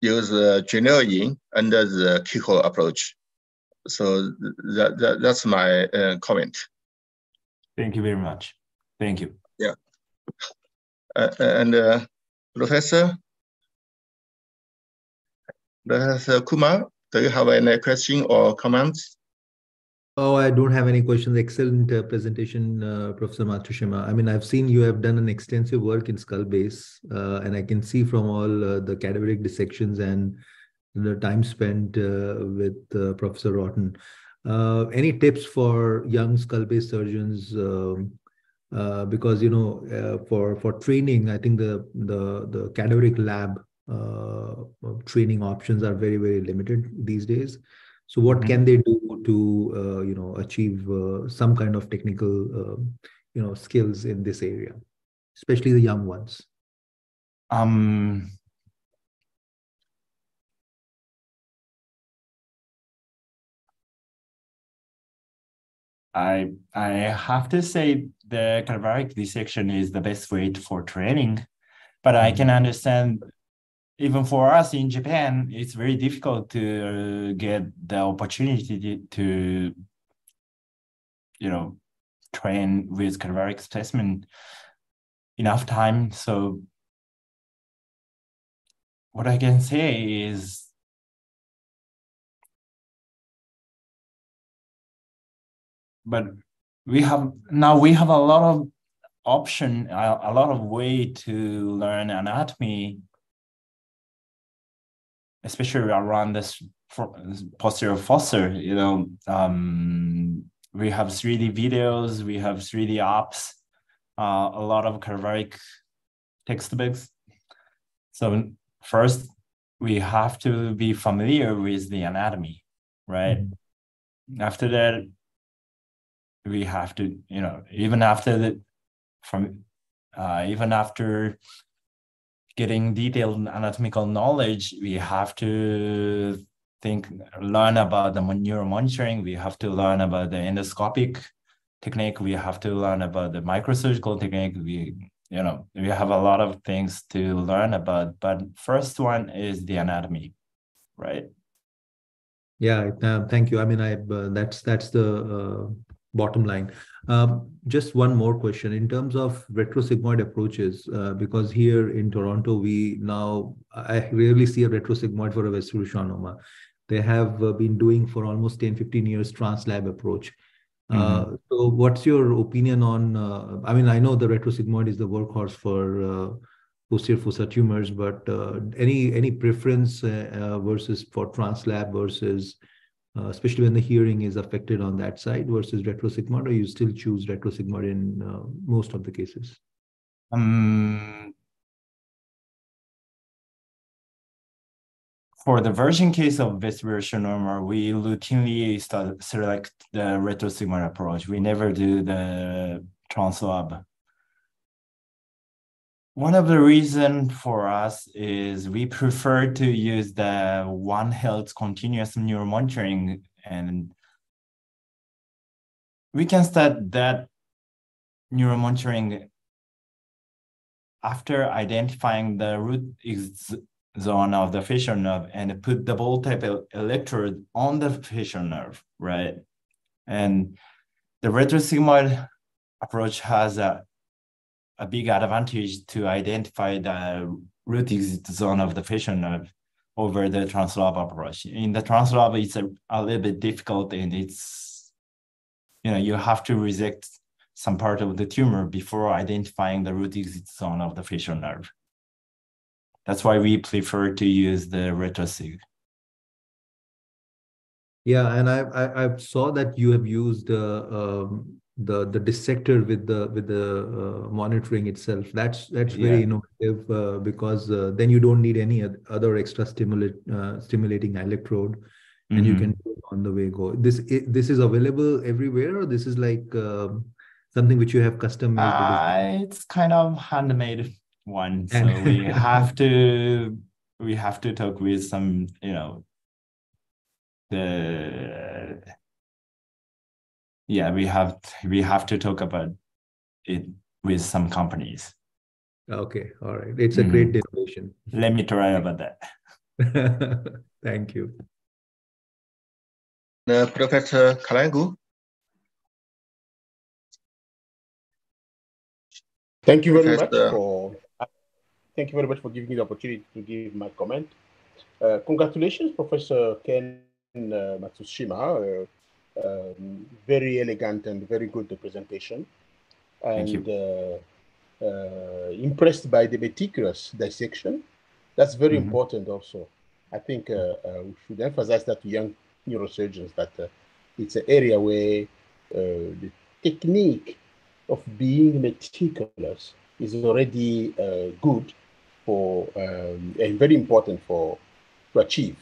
use uh, in under the keyhole approach. so that, that that's my uh, comment. Thank you very much. Thank you. Yeah. Uh, and uh, Professor, Professor Kumar, do you have any question or comments? Oh, I don't have any questions. Excellent uh, presentation, uh, Professor Matsushima. I mean, I've seen you have done an extensive work in skull base, uh, and I can see from all uh, the cadaveric dissections and the time spent uh, with uh, Professor Rhoton. any tips for young skull base surgeons? Um, because you know, for for training, I think the the the cadaveric lab training options are very very limited these days. So what mm-hmm. can they do to uh, you know achieve uh, some kind of technical uh, you know skills in this area, especially the young ones? Um, I I have to say the cadaveric dissection is the best way for training, but I can mm-hmm. understand even for us in Japan, it's very difficult to uh, get the opportunity to, you know, train with cadaveric specimen enough time. So what I can say is but we have now we have a lot of option a, a lot of way to learn anatomy especially around this posterior fossa, you know, um, we have 3D videos, we have 3D apps, uh, a lot of cadaveric textbooks. So first, we have to be familiar with the anatomy, right? Mm-hmm. After that, we have to, you know, even after the, from, uh, even after getting detailed anatomical knowledge, we have to think, learn about the neural monitoring. We have to learn about the endoscopic technique. We have to learn about the microsurgical technique. We, you know, we have a lot of things to learn about. But first one is the anatomy, right? Yeah, uh, thank you. I mean, I uh, that's that's the uh, bottom line. Um, just one more question in terms of retrosigmoid approaches, uh, because here in Toronto, we now, I rarely see a retrosigmoid for a vestibular schwannoma. They have uh, been doing for almost 10, 15 years translab approach. Uh, mm-hmm. so what's your opinion on, uh, I mean, I know the retrosigmoid is the workhorse for uh, posterior fossa tumors, but any, any preference versus for translab versus uh, especially when the hearing is affected on that side versus retrosigmoid, or you still choose retrosigmoid in uh, most of the cases? Um, for the version case of vestibular we routinely select the retrosigmoid approach. We never do the translab one of the reasons for us is we prefer to use the One Hertz continuous neural monitoring and we can start that neural monitoring after identifying the root zone of the facial nerve and put the ball type electrode on the facial nerve, right? And the retrosigmoid approach has a a big advantage to identify the root exit zone of the facial nerve over the translab approach. In the translab, it's a, a little bit difficult and it's, you know, you have to resect some part of the tumor before identifying the root exit zone of the facial nerve. That's why we prefer to use the retrosig. Yeah, and I, I, I saw that you have used uh, um, the the dissector with the with the uh, monitoring itself that's that's very yeah. innovative uh, because uh, then you don't need any other extra stimulate uh, stimulating electrode mm-hmm. and you mm-hmm. can on the way go this this is available everywhere or this is like um, something which you have custom made uh, it's kind of handmade one so we have to we have to talk with some you know the yeah we have we have to talk about it with some companies okay all right it's a mm-hmm. great innovation let me try about that thank you uh, Professor Kalangu. Thank you very Professor- much for thank you very much for giving me the opportunity to give my comment. Uh, congratulations, Professor Ken uh, Matsushima. Um, very elegant and very good presentation. Thank And uh, uh, impressed by the meticulous dissection. That's very Mhm. important also. I think uh, uh, we should emphasize that to young neurosurgeons that uh, it's an area where uh, the technique of being meticulous is already uh, good for um, and very important for to achieve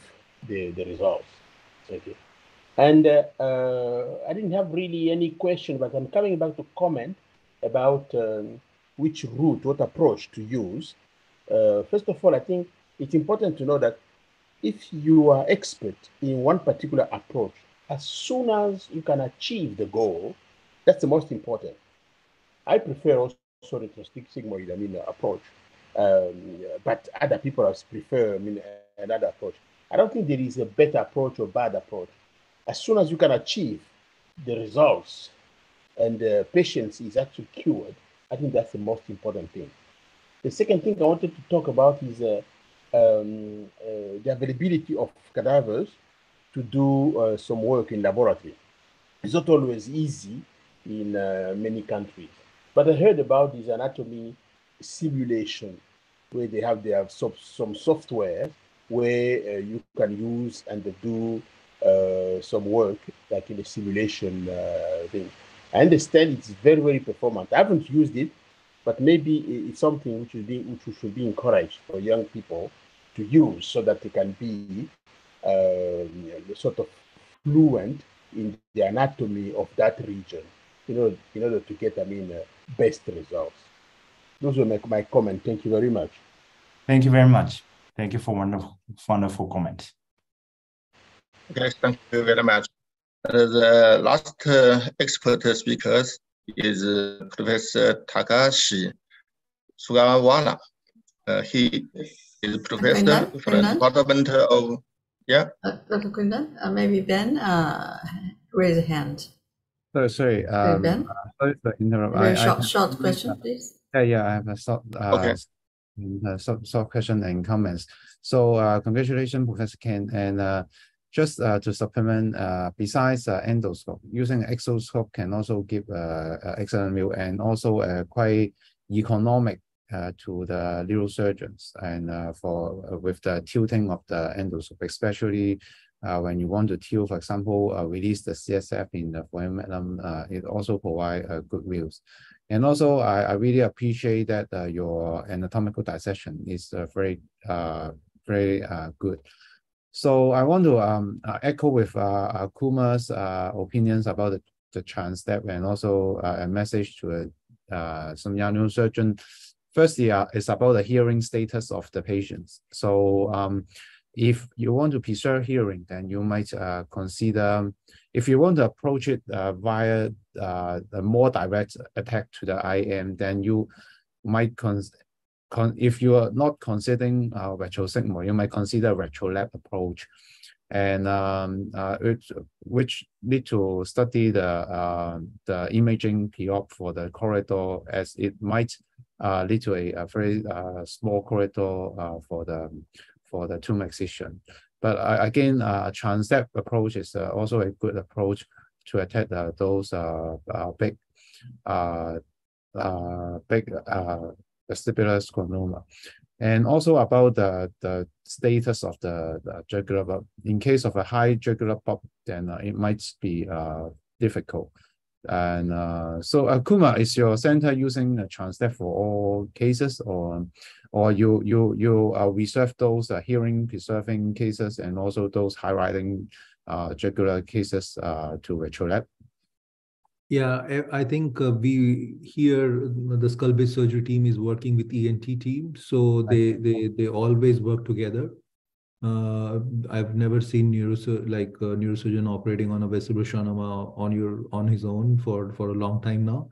the, the results. Okay. And uh, uh, I didn't have really any question, but I'm coming back to comment about um, which route, what approach to use. Uh, first of all, I think it's important to know that if you are expert in one particular approach, as soon as you can achieve the goal, that's the most important. I prefer also retrostic sigmoid, I mean, approach. Um, but other people prefer, I mean, another approach. I don't think there is a better approach or bad approach. As soon as you can achieve the results and the patient is actually cured, I think that's the most important thing. The second thing I wanted to talk about is uh, um, uh, the availability of cadavers to do uh, some work in laboratory. It's not always easy in uh, many countries. But I heard about this anatomy simulation where they have they have some, some software where uh, you can use and do some work like in a simulation uh, thing. I understand it's very very performant. I haven't used it, but maybe it's something which should be which should be encouraged for young people to use so that they can be um, sort of fluent in the anatomy of that region in order, in order to get, I mean, uh, best results. Those were my, my comment. Thank you very much. Thank you very much. Thank you for wonderful, wonderful comment. Okay, thank you very much. Uh, the last uh, expert speakers is uh, Professor Takashi Sugawara. Uh, he is professor Qing Lan? from the Department of, yeah, Uh, Dr. Qing Lan, uh, maybe Ben, uh, raise a hand. So sorry, Sorry, um, Ben. uh, sorry for interrupt. Very I short, have- short question, please. Yeah, yeah, I have a short, uh, Okay. short, short question and comments. So, uh, congratulations, Professor Ken, and, uh, just, uh, to supplement, uh, besides, uh, endoscope, using exoscope can also give, uh, uh, excellent view and also, uh, quite economic, to the neurosurgeons and, for, with the tilting of the endoscope, especially, when you want to tilt, for example, release the CSF in the foramen, it also provide, uh, good views. And also, I, I really appreciate that your anatomical dissection is very, very good. So I want to um, uh, echo with uh, uh, Kuma's uh, opinions about the, the trans step and also uh, a message to uh, some young neurosurgeon. Firstly, uh, it's about the hearing status of the patients. So um, if you want to preserve hearing, then you might uh, consider, if you want to approach it via a more direct attack to the IM, then you might con if you are not considering uh, retrosigma, you might consider retrolab approach, and um, uh, which, which need to study the uh, the imaging POP for the corridor as it might uh, lead to a, a very uh, small corridor uh, for the for the tomb excision. But uh, again, uh, transdep approach is also a good approach to attack those big uh, uh, big uh, vestibular schwannoma. And also about the, the status of the, the jugular. In case of a high jugular bulb, then uh, it might be uh, difficult. And uh, so, uh, Kuma, is your center using a Transdev for all cases, or or you you you uh, reserve those uh, hearing preserving cases and also those high riding uh, jugular cases uh, to retrolab? Yeah, I think uh, we here the skull base surgery team is working with ENT team, so they they they always work together. Uh, I've never seen neurosur like a neurosurgeon operating on a vestibular schwannoma on your on his own for for a long time now.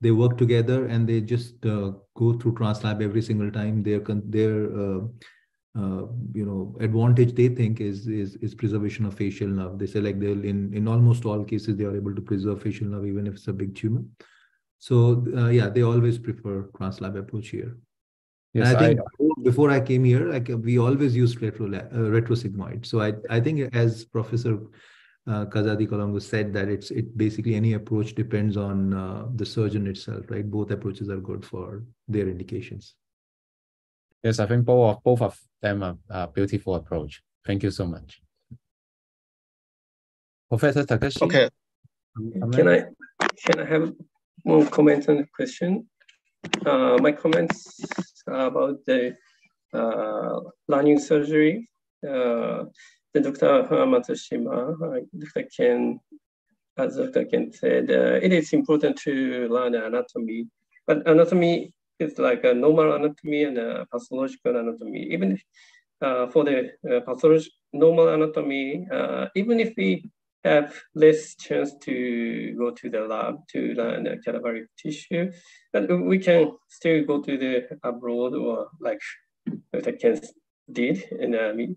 They work together and they just uh, go through translab every single time. They're con- they're uh, you know advantage they think is is is preservation of facial nerve. They say like they'll in in almost all cases they are able to preserve facial nerve even if it's a big tumor. So uh, yeah, they always prefer translab approach here. Yes, I think I, before, I came here, like we always used retro uh, retrosigmoid. So I I think as Professor uh, Kazadi Kalangu said that it's it basically any approach depends on uh, the surgeon itself, right? Both approaches are good for their indications. Yes, I think both of, both of them are, a beautiful approach. Thank you so much. Professor Takashi. Okay. Can I can I have more comments on the question? Uh, my comments about the uh, learning surgery. Uh, the Dr. Matsushima, uh, Dr. Ken, as Dr. Ken said, uh, it is important to learn anatomy, but anatomy is like a normal anatomy and a pathological anatomy. Even if, uh, for the uh, pathological normal anatomy, uh, even if we have less chance to go to the lab to learn the cadaveric tissue, but we can still go to the abroad or like Dr. Ken did in the army.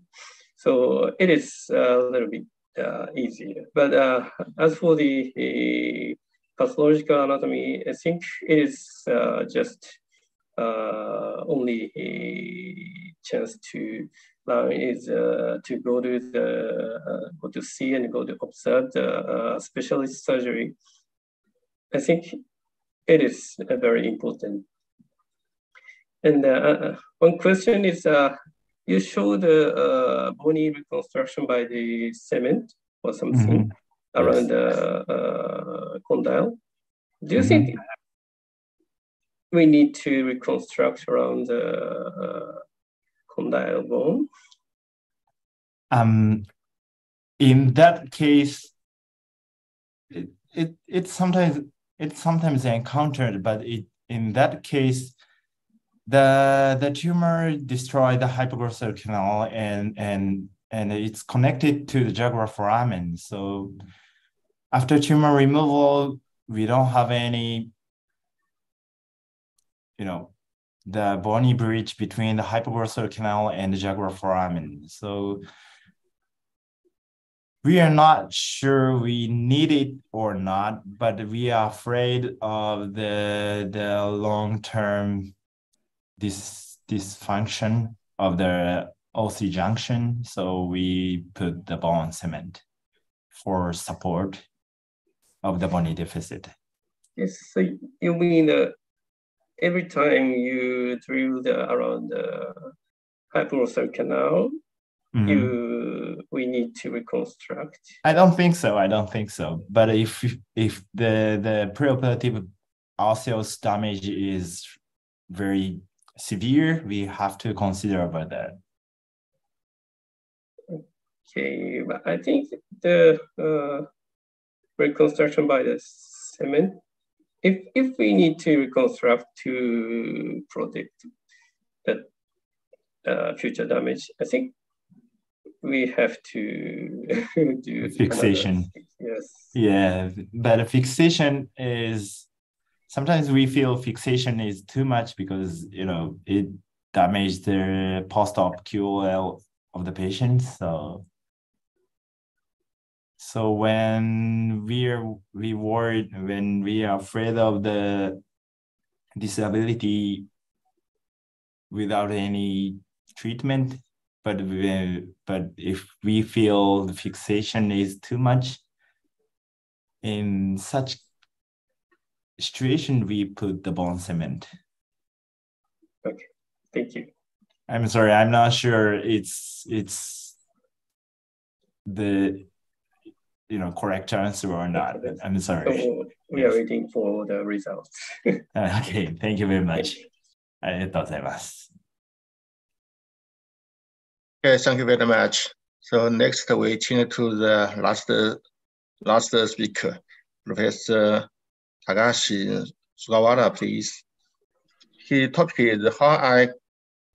So it is a little bit uh, easier. But uh, as for the, the, pathological anatomy, I think it is uh, just uh, only a chance to learn is uh, to go to the uh, go to see and go to observe the specialist surgery. I think it is very important. And one question is you show the uh, bony reconstruction by the cement or something mm-hmm. around yes. the uh, condyle. Do you mm-hmm. think we need to reconstruct around the uh, condyle bone? Um, in that case, it, it, it sometimes it's sometimes encountered, but it in that case, the the tumor destroyed the hypoglossal canal and and and it's connected to the jugular foramen. So after tumor removal, we don't have any, you know, the bony bridge between the hypoglossal canal and the jugular foramen. So we are not sure we need it or not, but we are afraid of the the long term this dysfunction of the OC junction. So we put the bone cement for support of the bony deficit. Yes, so you mean uh, every time you drill the, around the hypoglossal canal, mm-hmm. you we need to reconstruct? I don't think so. I don't think so. But if if the the preoperative osseous damage is very severe, we have to consider about that. Okay, but I think the uh, reconstruction by the cement, if, if we need to reconstruct to protect the uh, future damage, I think we have to do fixation. Another, yes. Yeah, but fixation is sometimes we feel fixation is too much because you know it damages the post-op QOL of the patient. So so when we are we worried when we are afraid of the disability without any treatment, but we, but if we feel the fixation is too much in such situation we put the bone cement. Okay, thank you. I'm sorry, I'm not sure it's it's the you know correct answer or not. I'm sorry. So we are waiting for the results. okay, thank you very much. ありがとうございます。Okay, thank you very much. So next we turn to the last last speaker, Professor Takashi Sugawara, please. His topic is how I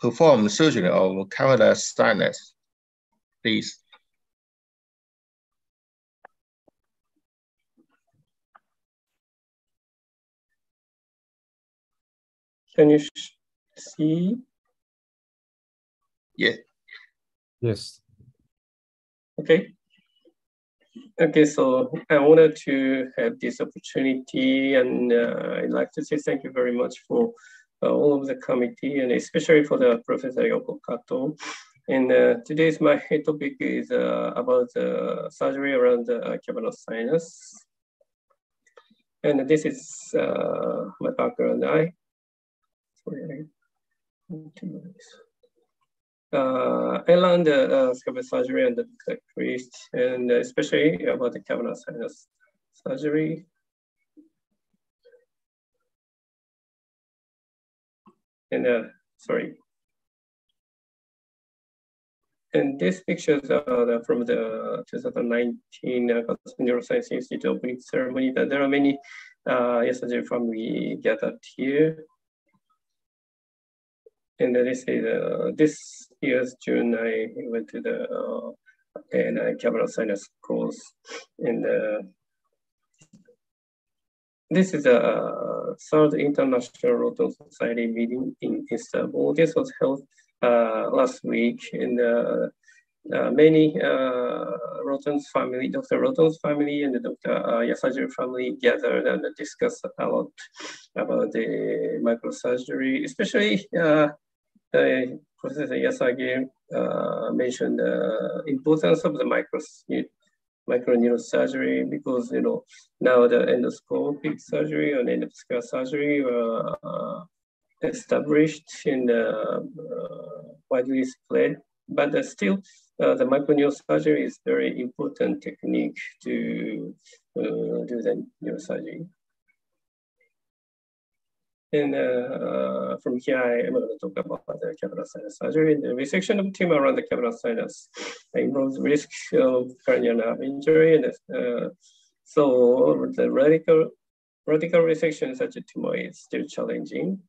perform surgery of cavernous sinus. Please. Can you see? Yeah. Yes. Okay. Okay, so I wanted to have this opportunity and uh, I'd like to say thank you very much for uh, all of the committee and especially for the Professor Yoko Kato. And uh, today's my topic is uh, about surgery around the cavernous sinus. And this is uh, my background. I, uh, I learned uh, scapular surgery and the priest, and especially about the cavernous sinus surgery. And uh, sorry. And these pictures are from the 2019 uh, Neuroscience Institute opening ceremony. There are many uh, surgery family gathered here. And this is uh, this year's June, I went to the uh, and uh, cavernous sinus course. And uh, this is a third International Rhoton Society meeting in Istanbul. This was held uh, last week, and uh, uh, many uh, family, Dr. Rhoton's family and the Dr. Uh, Yasargil family gathered and discussed a lot about the microsurgery, especially uh, Professor Yasargil uh, mentioned the importance of the micro microneurosurgery because you know now the endoscopic surgery and endoscopic surgery were uh, established and uh, widely spread, but still uh, the microneurosurgery is very important technique to uh, do the neurosurgery. And uh, from here, I am going to talk about the cavernous sinus surgery. The resection of tumor around the cavernous sinus involves risk of cranial nerve injury. And uh, so the radical, radical resection such a tumor is still challenging.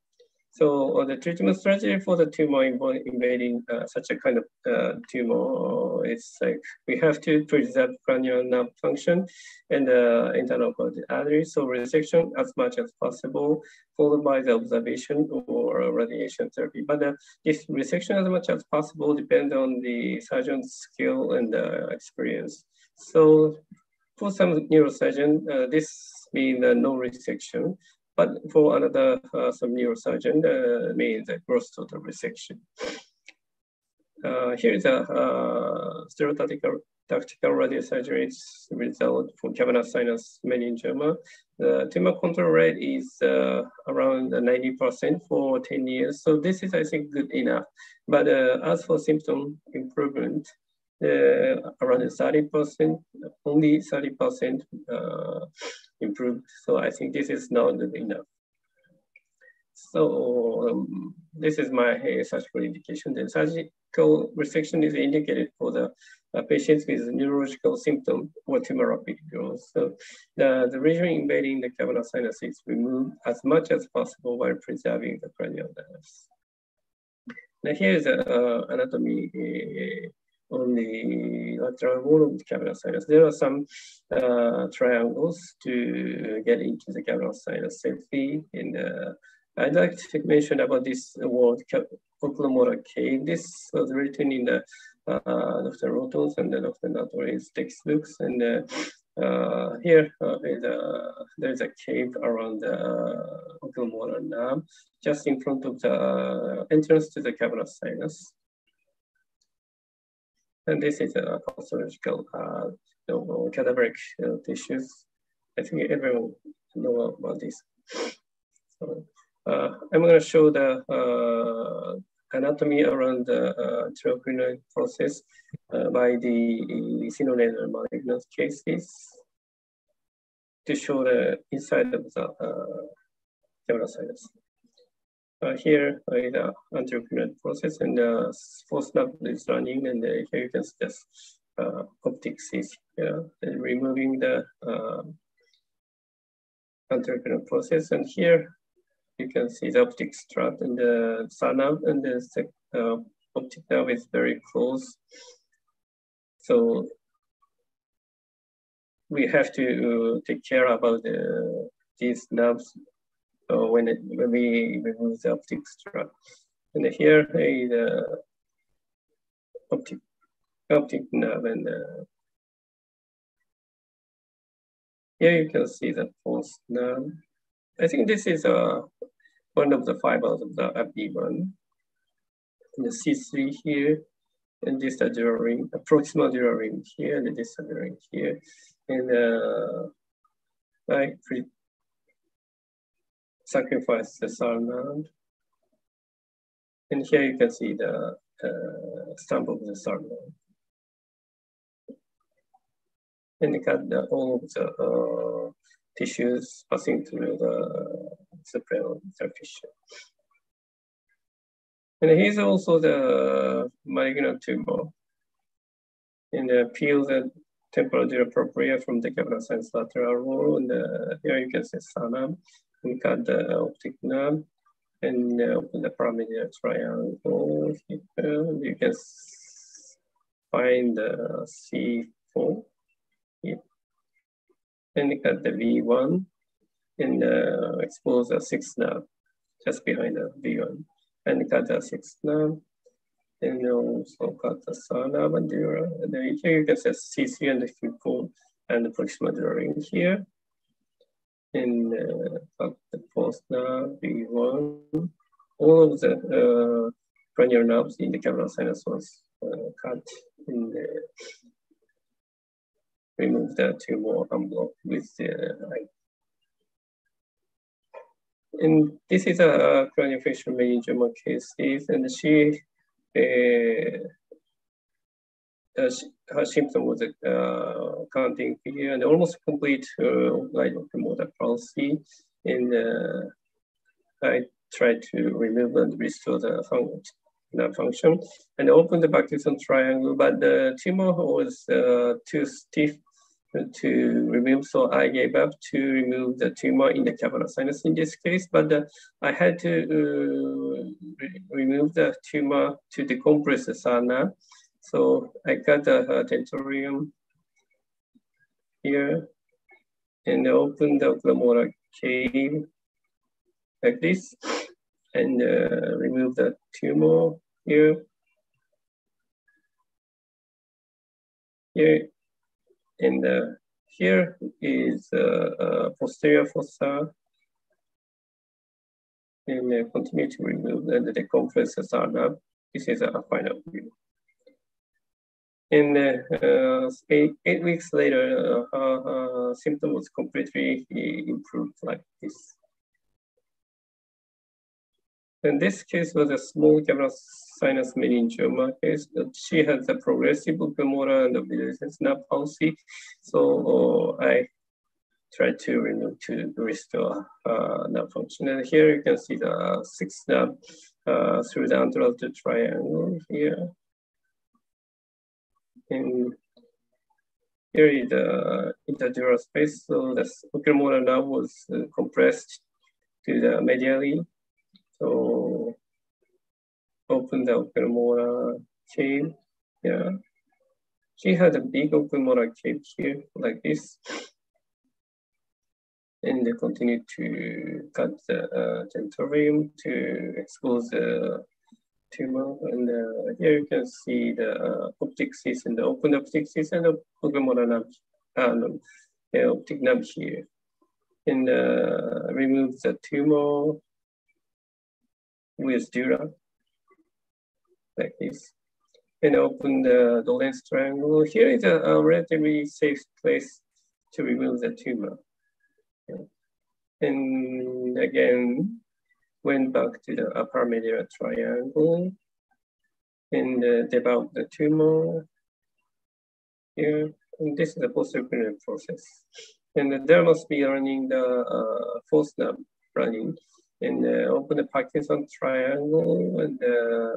So uh, the treatment strategy for the tumor invading uh, such a kind of uh, tumor is like we have to preserve cranial nerve function and the internal carotid artery. So resection as much as possible, followed by the observation or radiation therapy. But uh, this resection as much as possible depends on the surgeon's skill and uh, experience. So for some neurosurgeon, uh, this means no resection. But for another, uh, some neurosurgeon, uh, means a gross total resection. Uh, here is a uh, stereotactical tactical radiosurgery result for cavernous sinus meningioma. The tumor control rate is uh, around 90% for 10 years. So this is, I think, good enough. But uh, as for symptom improvement, uh, around 30%, only 30% uh, improved. So I think this is not good enough. So um, this is my uh, surgical indication. The surgical resection is indicated for the uh, patients with neurological symptom or rapid growth. So the, the region invading the cavernous sinus is removed as much as possible while preserving the cranial nerves. Now here is the uh, anatomy uh, on the lateral wall of the sinus. There are some uh, triangles to get into the sinus safely. And uh, I'd like to mention about this word, oculomotor cave. This was written in the uh, Dr. Rhoton's and the Dr. Natori's textbooks. And uh, uh, here uh, is a, there's a cave around the uh, oculomotor nerve, just in front of the entrance to the sinus. And this is a pathological uh, cadaveric uh, tissues. I think everyone know about this. So uh, I'm going to show the uh, anatomy around the uh, process uh, by the sinonasal malignant cases to show the inside of the uh. Uh, here is the entrepreneurial process and the uh, force snap is running and uh, here you can see this uh, optics is and removing the uh, entrepreneurial process and here you can see the optic strut and the synapse and the uh, optic nerve is very close. So we have to take care about the, these nerves uh, when, it, when we remove the optic strut. And here is the optic optic nerve and uh, here you can see the false nerve. I think this is uh, one of the fibers of the FB1. And the C3 here, and this is the ring, proximal ring here, and this is the ring here. And uh, I sacrifice the salmon. And here you can see the uh, stump of the salmon and you got the, all of the uh, tissues passing through the cerebral tissue. And here's also the malignant tumor. And the peel the temperature appropriate from the sinus lateral wall. And uh, here you can see sanam. We got the optic nerve and open the paramedial triangle. Here. You can find the C4 here. And got the V1 and uh, expose the sixth nerve just behind the V1. And got the six nerve and also got the sana bandura. And then here you can see C3 and the Q4 and the proximal ring here. And uh, the nerve, V1. All of the uh, cranial nerves in the cavernous sinus was uh, cut in the remove the tumor envelope with the light. And this is a craniofacial meningioma case, and she, uh, her symptom was uh, counting fear and almost complete uh, light motor palsy. And I tried to remove and restore the function the function and open the Parkinson triangle, but the tumor was uh, too stiff to remove. So I gave up to remove the tumor in the cavernous sinus in this case, but uh, I had to uh, re remove the tumor to decompress the sana. So I got the uh, tentorium here and open the oculomotor cave like this and uh, remove the tumor here. Here and uh, here is uh, uh, posterior fossa. And continue to remove the, the conferences are This is a final view. And uh, eight, eight weeks later, uh, uh, symptom was completely improved like this. And this case was a small cavernous sinus meningioma case. She has a progressive oculomotor and the nerve palsy. So uh, I tried to remove to restore uh, nerve function. And here you can see the sixth nerve uh, through the anterolateral triangle here. And here is the interdural space. So the oculomotor nerve was uh, compressed to the medially so open the oculomotor cave. Yeah. She had a big oculomotor cave here like this. And they continue to cut the uh, tentorium to expose the tumor. And uh, here you can see the uh, optic and the open optic cyst and the oculomotor nerve, uh, no, the optic nerve here. And uh, remove the tumor with Dura, like this. And open the, the lens triangle. Here is a, a relatively safe place to remove the tumor. And again, went back to the upper medial triangle and uh, develop the tumor here. And this is the postoperative process. And there must be running the uh, false nerve running and uh, open the Parkinson triangle. And uh,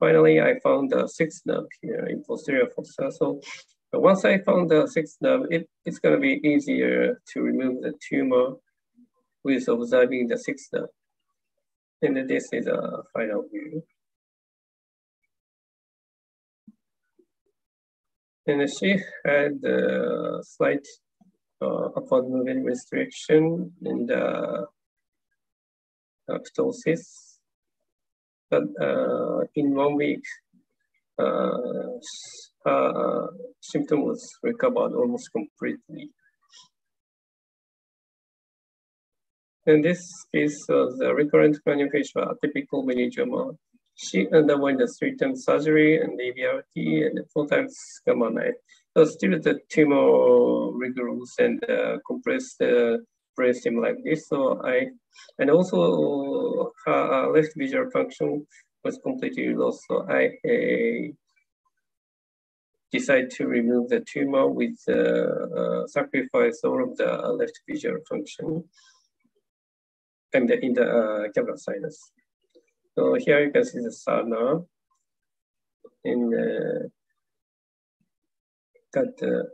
finally, I found the sixth nerve here in posterior fossa. So once I found the sixth nerve, it, it's going to be easier to remove the tumor with observing the sixth nerve. And this is a final view. And she had a slight uh, upward movement restriction in the ptosis. But uh, in one week, uh, uh, symptom was recovered almost completely. In this case the recurrent craniofacial atypical meningioma. She underwent a three-time surgery and AVRT and four times gamma knife. So still the tumor regrows and uh, compressed uh, brainstem like this. So I, and also her uh, left visual function was completely lost. So I uh, decided to remove the tumor with uh, uh, sacrifice all of the left visual function and the, in the uh, cavernous sinus. So here you can see the sarna in the got the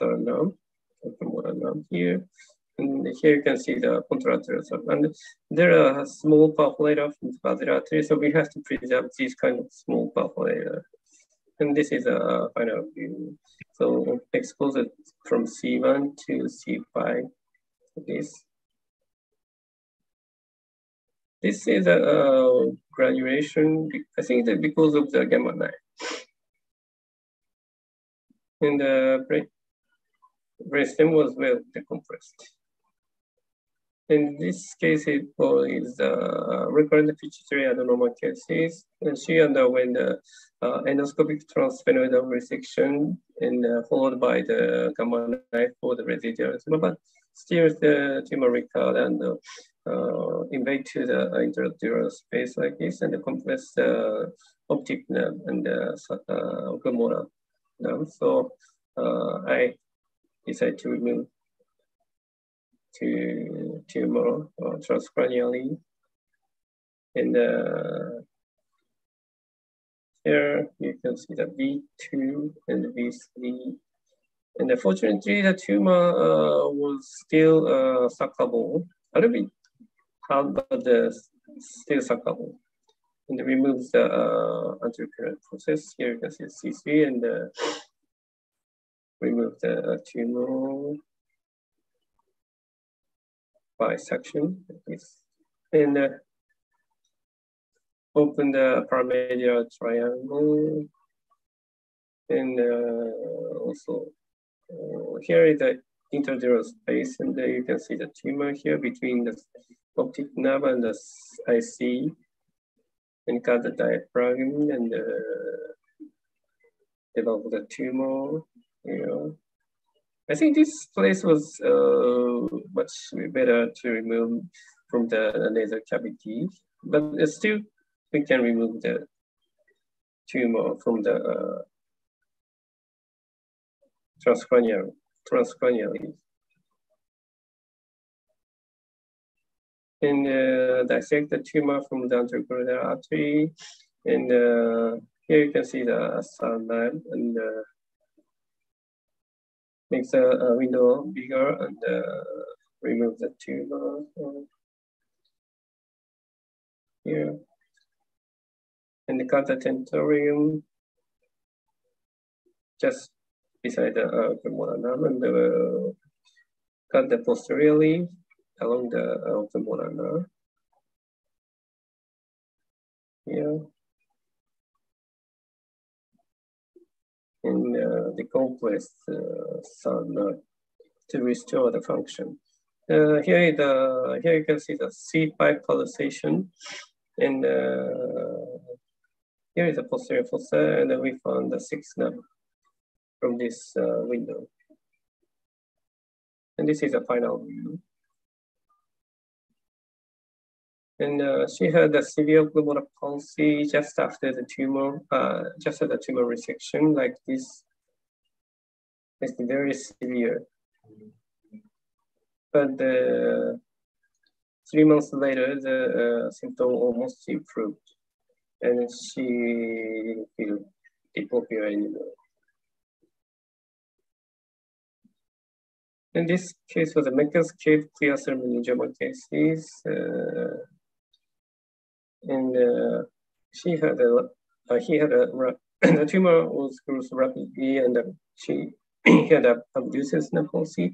sarna, here. And here you can see the contralateral And there are small perforator from the quadrilateral, so we have to preserve these kind of small perforator. And this is a final view. So expose it from C1 to C5, this. This is a uh, graduation, I think that because of the gamma knife. And the brain, brainstem was well decompressed. In this case, it was uh, recurrent pituitary adenoma cases. And she underwent the uh, endoscopic transsphenoidal resection and uh, followed by the gamma knife for the residual. But still, the tumor recurred and uh, uh, invade to the intradural space like this and compress the optic nerve and the uh, nerve. So uh, I decided to remove to tumor or transcranially. And uh, here you can see the V2 and the V3. And unfortunately, the tumor uh, was still uh, suckable, a little bit hard, but uh, still suckable. And removes the uh, anterior process. Here you can see C3 and uh, remove the tumor bisection and uh, open the paramedial triangle and uh, also uh, here is the interdural space and there you can see the tumor here between the optic nerve and the IC and cut the diaphragm and uh, develop the tumor. I think this place was uh, much better to remove from the nasal cavity, but still we can remove the tumor from the uh, transcranial, transcranially. And uh, dissect the tumor from the anterocranial artery. And uh, here you can see the sunlight and uh, makes the uh, window bigger and uh, remove the tumor here. And cut the tentorium just beside the uh, femoral and uh, cut the posteriorly along the uh, femoral nerve. Here. in uh, the complex uh, sun to restore the function. Uh, here, the, here you can see the C5 polarization and here is the posterior fossa and then we found the sixth nerve from this window. And this is a final view. And uh, she had a severe global palsy just after the tumor, uh, just after the tumor resection, like this. It's very severe. But uh, three months later, the uh, symptom almost improved, and she didn't diplopia anymore. In this case was a Meckel's cave clear cell meningioma cases. Uh, and uh, she had a uh, he had a the tumor was grows rapidly, and uh, she had a abducens palsy.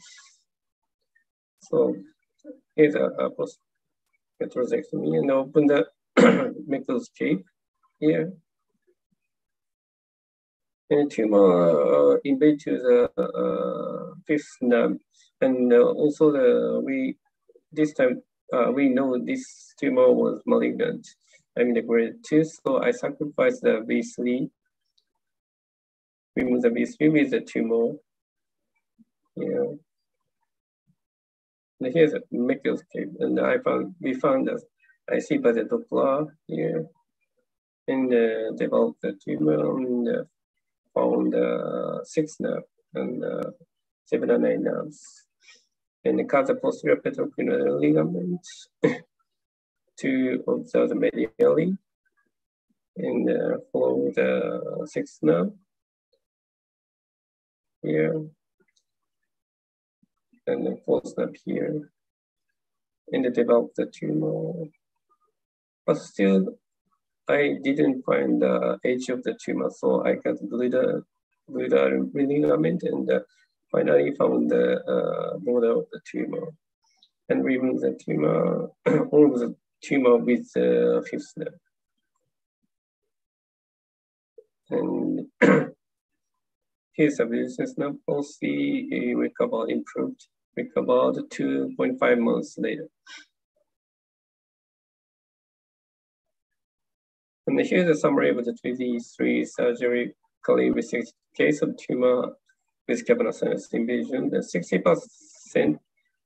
So here's a, a post heterosectomy and open the Meckel's cave here. And the tumor uh, to the uh, fifth nerve, and uh, also the we this time uh, we know this tumor was malignant. I mean the grade two, so I sacrificed the V3, remove the V3 with the tumor. Yeah. And here's a microscope, and I found we found that I see by the Doppler here, and uh, developed the tumor and uh, found uh, six nerve and seven and eight nerves and cut the posterior petroclinoid ligament to observe the medially and uh, follow the sixth nerve. Here. And the fourth nerve here. And develop the tumor. But still, I didn't find the age of the tumor, so I got bleeder ligament and uh, finally found the uh, border of the tumor and remove the tumor, all the tumor with the fifth. And his abilities now mostly recovered, improved, recovered 2.5 months later. And here's a summary of the 23 surgery resected case of tumor cavernous sinus invasion, the 60%,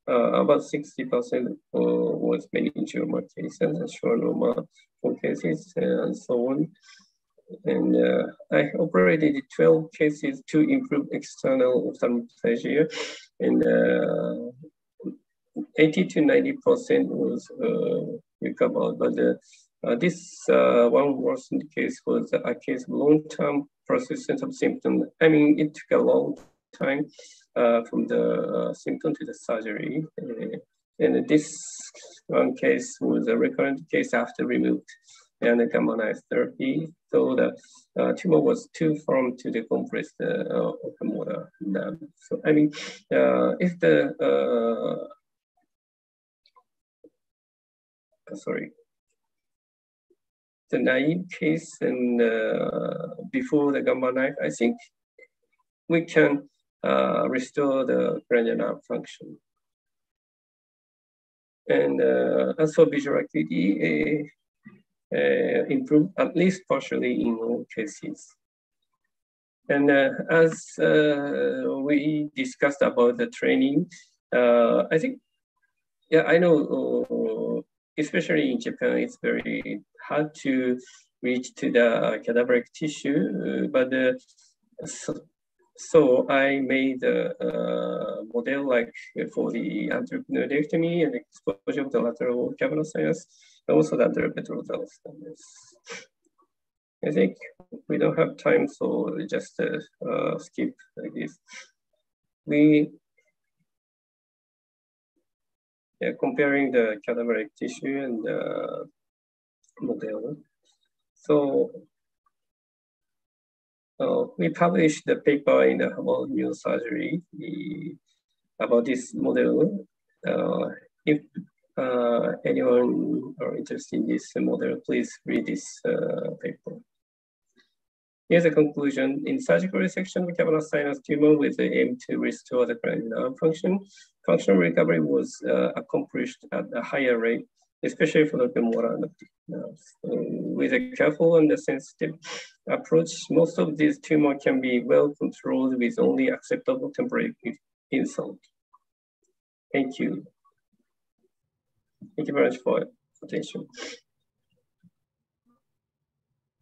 uh, about 60% was meningioma cases, schwannoma cases, and so on. And uh, I operated 12 cases to improve external ophthalmoplegia, and uh, 80 to 90% was uh, recovered. But uh, this uh, one worsened case was a case of long-term persistence of symptoms. I mean, it took a long time uh, from the uh, symptom to the surgery. Uh, and this one case was a recurrent case after removed and gamma knife therapy. So the uh, tumor was too firm to decompress the uh, oculomotor nerve. So I mean, uh, if the sorry, the naive case and before the gamma knife, I think we can uh, restore the cranial function. And uh, as for visual acuity, uh, uh, improve at least partially in all cases. And uh, as uh, we discussed about the training, I think, yeah, I know, especially in Japan, it's very hard to reach to the cadaveric tissue, but so so I made a, a, model like for the anterior and exposure of the lateral cavernous sinus, also the anterior petrosal I think we don't have time, so just uh, uh, skip like this. We yeah, comparing the cadaveric tissue and the model. So uh, we published the paper in the about neurosurgery about this model. Uh, if uh, anyone are interested in this model, please read this uh, paper. Here's a conclusion. In surgical resection of cavernous sinus tumor with the aim to restore the cranial nerve function, functional recovery was uh, accomplished at a higher rate especially for the femoral nerves. with a careful and a sensitive approach, most of these tumors can be well controlled with only acceptable temporary insult. Thank you. Thank you very much for attention.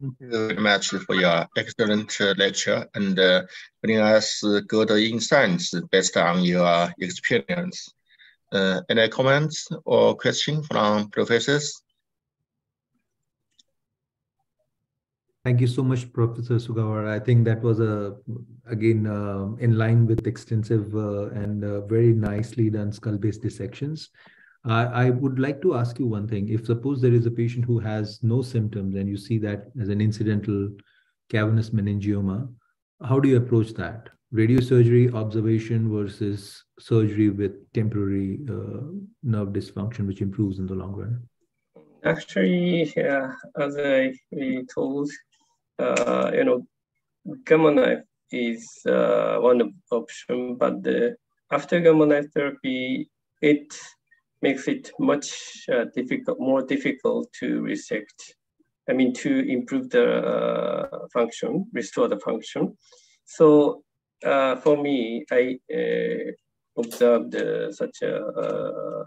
Thank you very much for your excellent uh, lecture and uh, bringing us good insights based on your experience. Uh, any comments or questions from professors? Thank you so much, Professor Sugawara. I think that was a again uh, in line with extensive uh, and uh, very nicely done skull-based dissections. I would like to ask you one thing. If suppose there is a patient who has no symptoms and you see that as an incidental cavernous meningioma, how do you approach that? Radiosurgery observation versus surgery with temporary uh, nerve dysfunction, which improves in the long run? Actually, uh, as I told, uh, you know, gamma knife is uh, one option, but the, after gamma knife therapy, it makes it much uh, difficult, more difficult to resect. I mean, to improve the uh, function, restore the function. So uh, for me, I uh, observed uh, such a,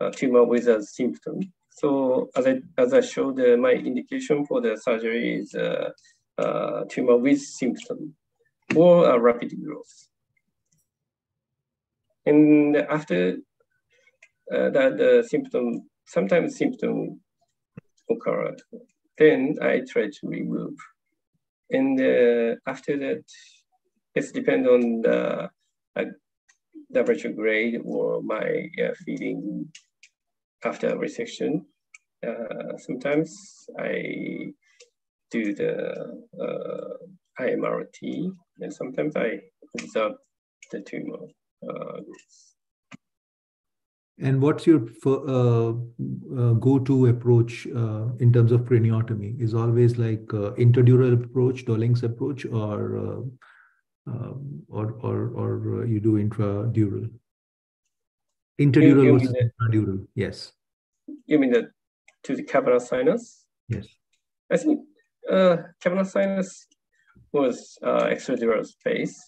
a, tumor with a symptom. So as I, as I showed, my indication for the surgery is tumor with symptom or a rapid growth. And after uh, that, the symptom, sometimes symptom occurred, then I try to remove. And uh, after that, it depends on the uh, temperature grade or my uh, feeling after resection. Uh, sometimes I do the uh, IMRT, and sometimes I observe the tumor uh, And what's your uh, uh, go-to approach uh, in terms of craniotomy? Is always like intradural approach, Dolenc's approach, or um, or or or you do intradural? Intradural you, you versus intradural. Yes. You mean that to the cavernous sinus? Yes. I think uh, cavernous sinus was uh, extradural space.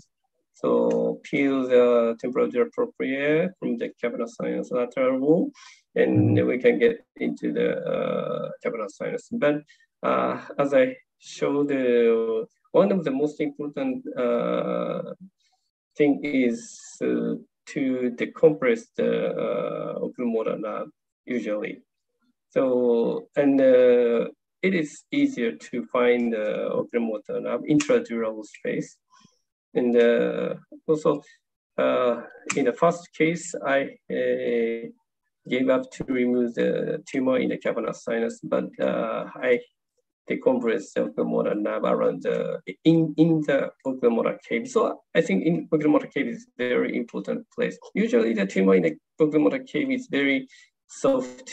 So peel the temperature appropriate from the cavernous sinus lateral wall, and mm-hmm. we can get into the uh, cavernous sinus. But uh, as I showed, uh, one of the most important uh, thing is uh, to decompress the uh, oculomotor nerve usually. So, and uh, it is easier to find the open oculomotor nerve intradural space. And uh, also, uh, in the first case, I uh, gave up to remove the tumor in the cavernous sinus, but uh, I decompress the oculomotor nerve around the, in, in the oculomotor cave. So I think in oculomotor cave is very important place. Usually the tumor in the oculomotor cave is very soft,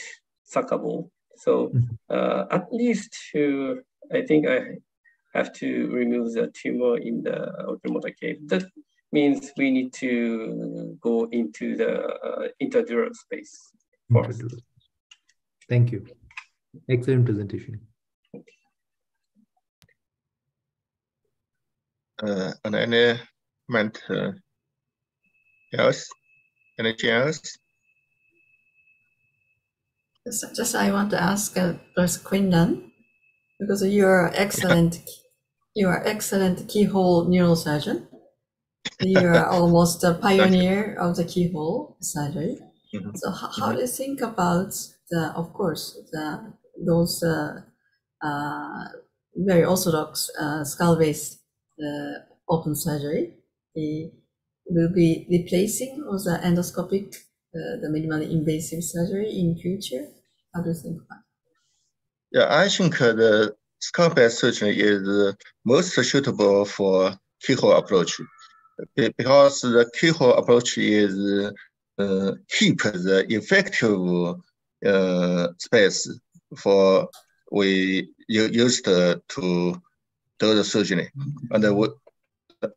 suckable. So mm-hmm. uh, at least to, I think I have to remove the tumor in the oculomotor cave. That means we need to go into the uh, intradural space. Intradural. Thank you. Excellent presentation. Uh, and any comment uh, else? Anything else? Just, just I want to ask uh, Professor Qing Lan, because you're excellent, you are excellent keyhole neurosurgeon. You are almost a pioneer of the keyhole surgery. Mm-hmm. So how, how do you think about the, of course, the those uh, uh, very orthodox uh, skull-based uh, open surgery? The, will be replacing or the endoscopic uh, the minimally invasive surgery in future? How do you think about it? Yeah, I think uh, the scalp-based surgery is most suitable for keyhole approach because the keyhole approach is uh, keep the effective uh, space for we used to the surgery. And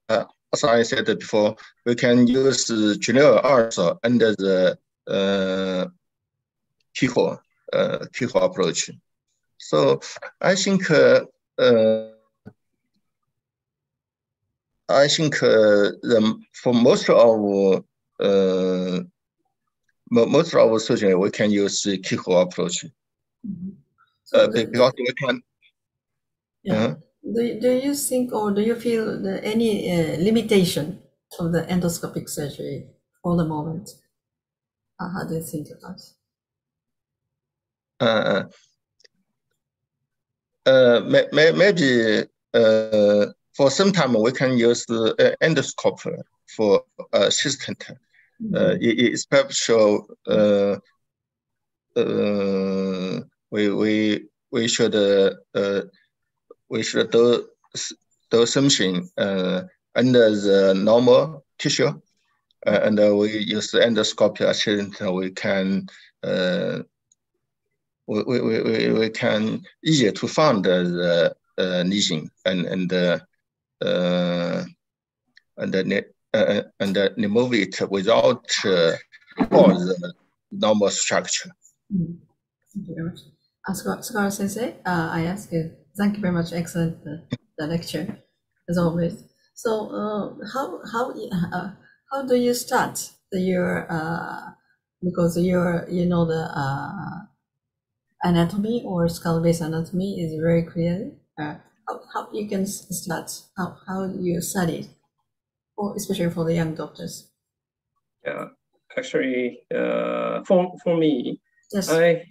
uh, as I said before, we can use general also under the uh, keyhole, uh, keyhole approach. So I think uh, uh, I think uh, the, for most of uh, most of our surgery, we can use the keyhole approach. Mm -hmm. so uh, because we can. Yeah. -huh do, do you think or do you feel the, any uh, limitation of the endoscopic surgery for the moment? Uh, how do you think about it? Uh, uh, may, may, maybe uh, for some time we can use the endoscope for assistant. Mm -hmm. uh, it, it's special. Uh, uh, we we we should uh, uh, we should do, do something uh, under the normal tissue. Uh, and uh, we use the endoscopy assistant, we can uh, we, we, we, we can easier to find the uh, lesion and and uh, uh, and and remove it without all the normal structure. Mm. Thank you very much. Uh, Sensei, uh, I ask you, thank you very much. Excellent uh, the lecture, as always. So, uh, how how uh, how do you start the, your uh, because your you know the uh, anatomy or skull base anatomy is very clear. Uh, how, how you can start how how you study, or especially for the young doctors. Yeah, actually, uh, for for me, yes. I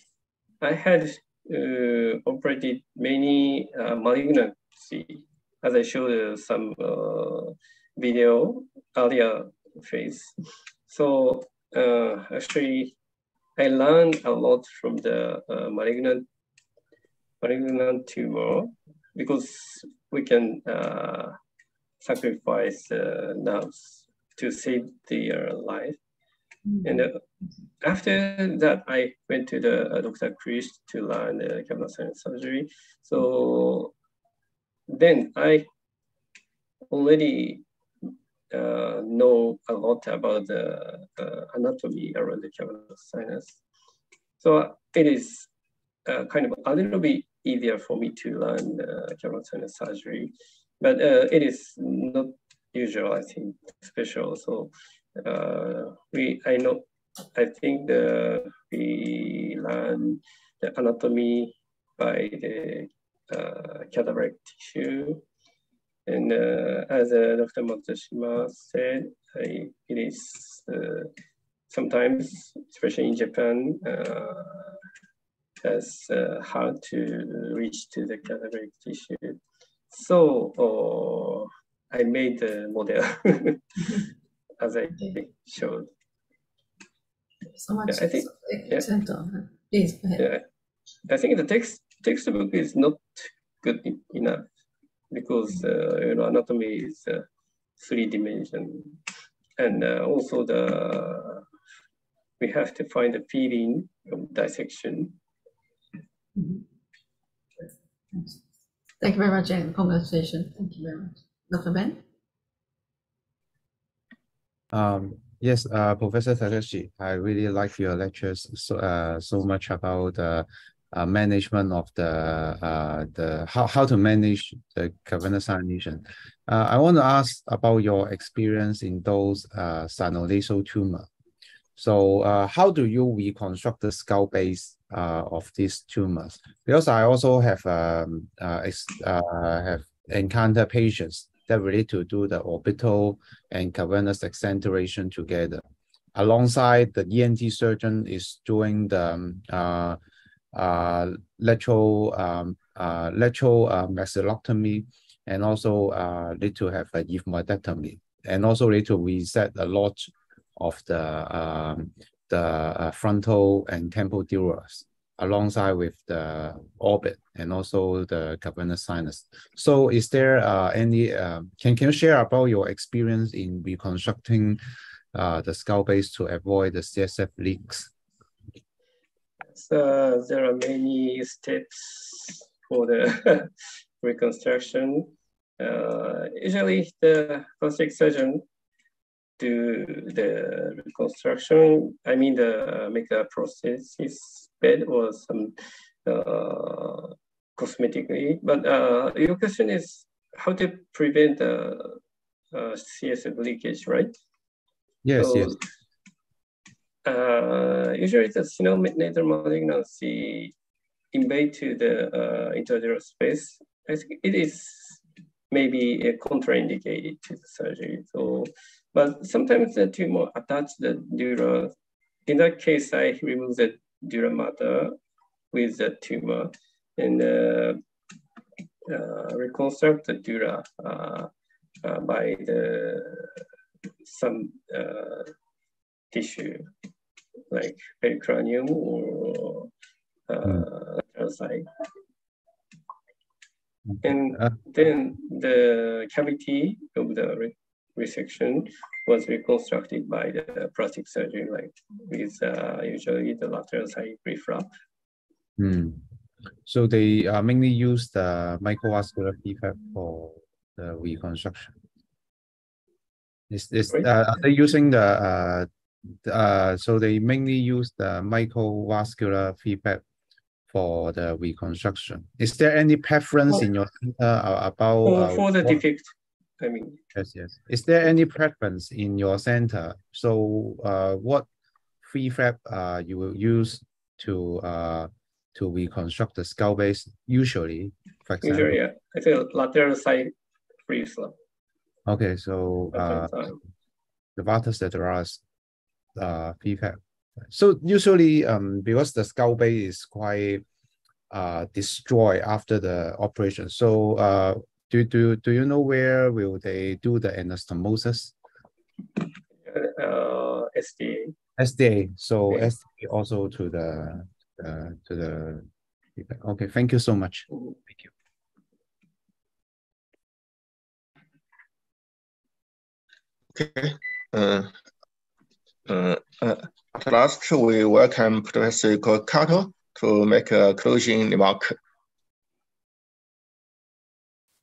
I had uh, operated many uh, malignancy as I showed some uh, video earlier phase. So uh, actually, I learned a lot from the uh, malignant malignant tumor because we can sacrifice nerves to save their life. Mm-hmm. And uh, after that, I went to the uh, Dr. Chris to learn the cavernous sinus surgery. So then I already uh, know a lot about the uh, anatomy around the cavernous sinus. So it is uh, kind of a little bit easier for me to learn uh, cavernous sinus surgery, but uh, it is not usual, I think, special. So uh, we, I know, I think the, we learn the anatomy by the uh, tissue and uh, as uh, Dr. Matsushima said, I, it is uh, sometimes, especially in Japan, uh, as uh, hard to reach to the cadaveric tissue. So uh, I made the model as I showed. So much. Yeah, I think, yeah. Please, yeah, I think the text textbook is not good enough because uh, you know anatomy is uh, three dimension, and uh, also the we have to find the feeling of dissection. Mm-hmm. Thank you very much, and congratulations. Thank you very much, Dr. Ben. Um, yes, uh, Professor Takashi, I really like your lectures so uh, so much about uh, uh, management of the uh, the how, how to manage the cavernous lesion. Uh, I want to ask about your experience in those uh, sinonasal tumor. So uh, how do you reconstruct the skull base uh, of these tumors? Because I also have um, uh, uh, have encountered patients that really to do the orbital and cavernous exenteration together. Alongside the ENT surgeon is doing the um, uh, uh, lateral um, uh, lateral uh, maxillotomy, and also uh, need to have a ethmoidectomy, and also need to resect a lot of the um, the uh, frontal and temporal dura's alongside with the orbit and also the cavernous sinus. So is there uh, any, uh, can, can you share about your experience in reconstructing uh, the skull base to avoid the CSF leaks? uh, there are many steps for the reconstruction. Uh, usually the plastic surgeon do the reconstruction, I mean the make a prosthesis bed or some uh, cosmetically. But uh, your question is how to prevent the uh, CSF leakage, right? Yes, so, yes uh, usually the nasal malignancy invade to the uh, intradural space. I think it is maybe uh, contraindicated to the surgery. So, but sometimes the tumor attach the dura. In that case, I remove the dura mater with the tumor and uh, uh, reconstruct the dura uh, uh, by the some uh, tissue like pericranium or uh, mm. side. And uh, then the cavity of the resection was reconstructed by the plastic surgeon, like with uh, usually the lateral side reflux. Mm. So they uh, mainly use the microvascular defect for the reconstruction? Is is uh, are they using the uh, uh so they mainly use the microvascular feedback for the reconstruction. Is there any preference in your center about for, uh, for the defect? I mean, yes, yes. Is there any preference in your center? So, uh, what free flap uh you will use to uh to reconstruct the skull base usually? For example, usually, yeah. I think lateral side free flap. Okay, so uh, the vastus lateralis uh free flap. So usually, um, because the skull base is quite uh destroyed after the operation. So uh do, do, do you know where will they do the anastomosis? Uh, STA. STA. So yeah. STA also to the uh, to the. Okay, thank you so much. Thank you. Okay. Uh, uh, uh, at last, we welcome Professor Kato to make a closing remark.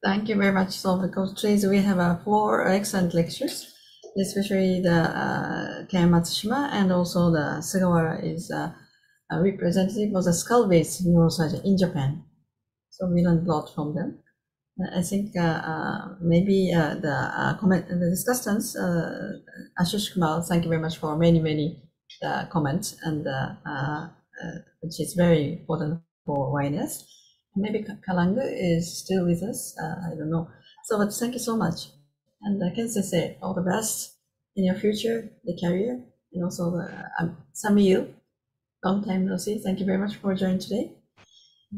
Thank you very much. So because today we have uh, four excellent lectures, especially the uh, Ken Matsushima and also the Sugawara is uh, a representative of the skull-base neurosurgeon in Japan. So we learned a lot from them. I think uh, uh, maybe uh, the uh, comment, the discussants, Ashish Kumar, thank you very much for many, many comments and which is very important for awareness. Maybe Kalangu is still with us. Uh, I don't know. So, but thank you so much. And I can say all the best in your future, the career, and also the, um, Samir. Long time no see. Thank you very much for joining today.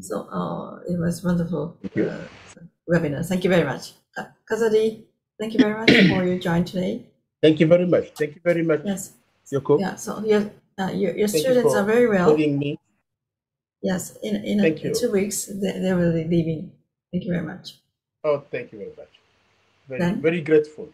So uh, it was wonderful uh, webinar. Thank you very much. Uh, Kazadi, thank you very much for your join today. Thank you very much. Thank you very much. Yes. Yoko. Yeah. So your uh, your, your students you are very well. me. Yes, in, in, a, in two weeks, they, they will be leaving. Thank you very much. Oh, thank you very much. Very, very grateful.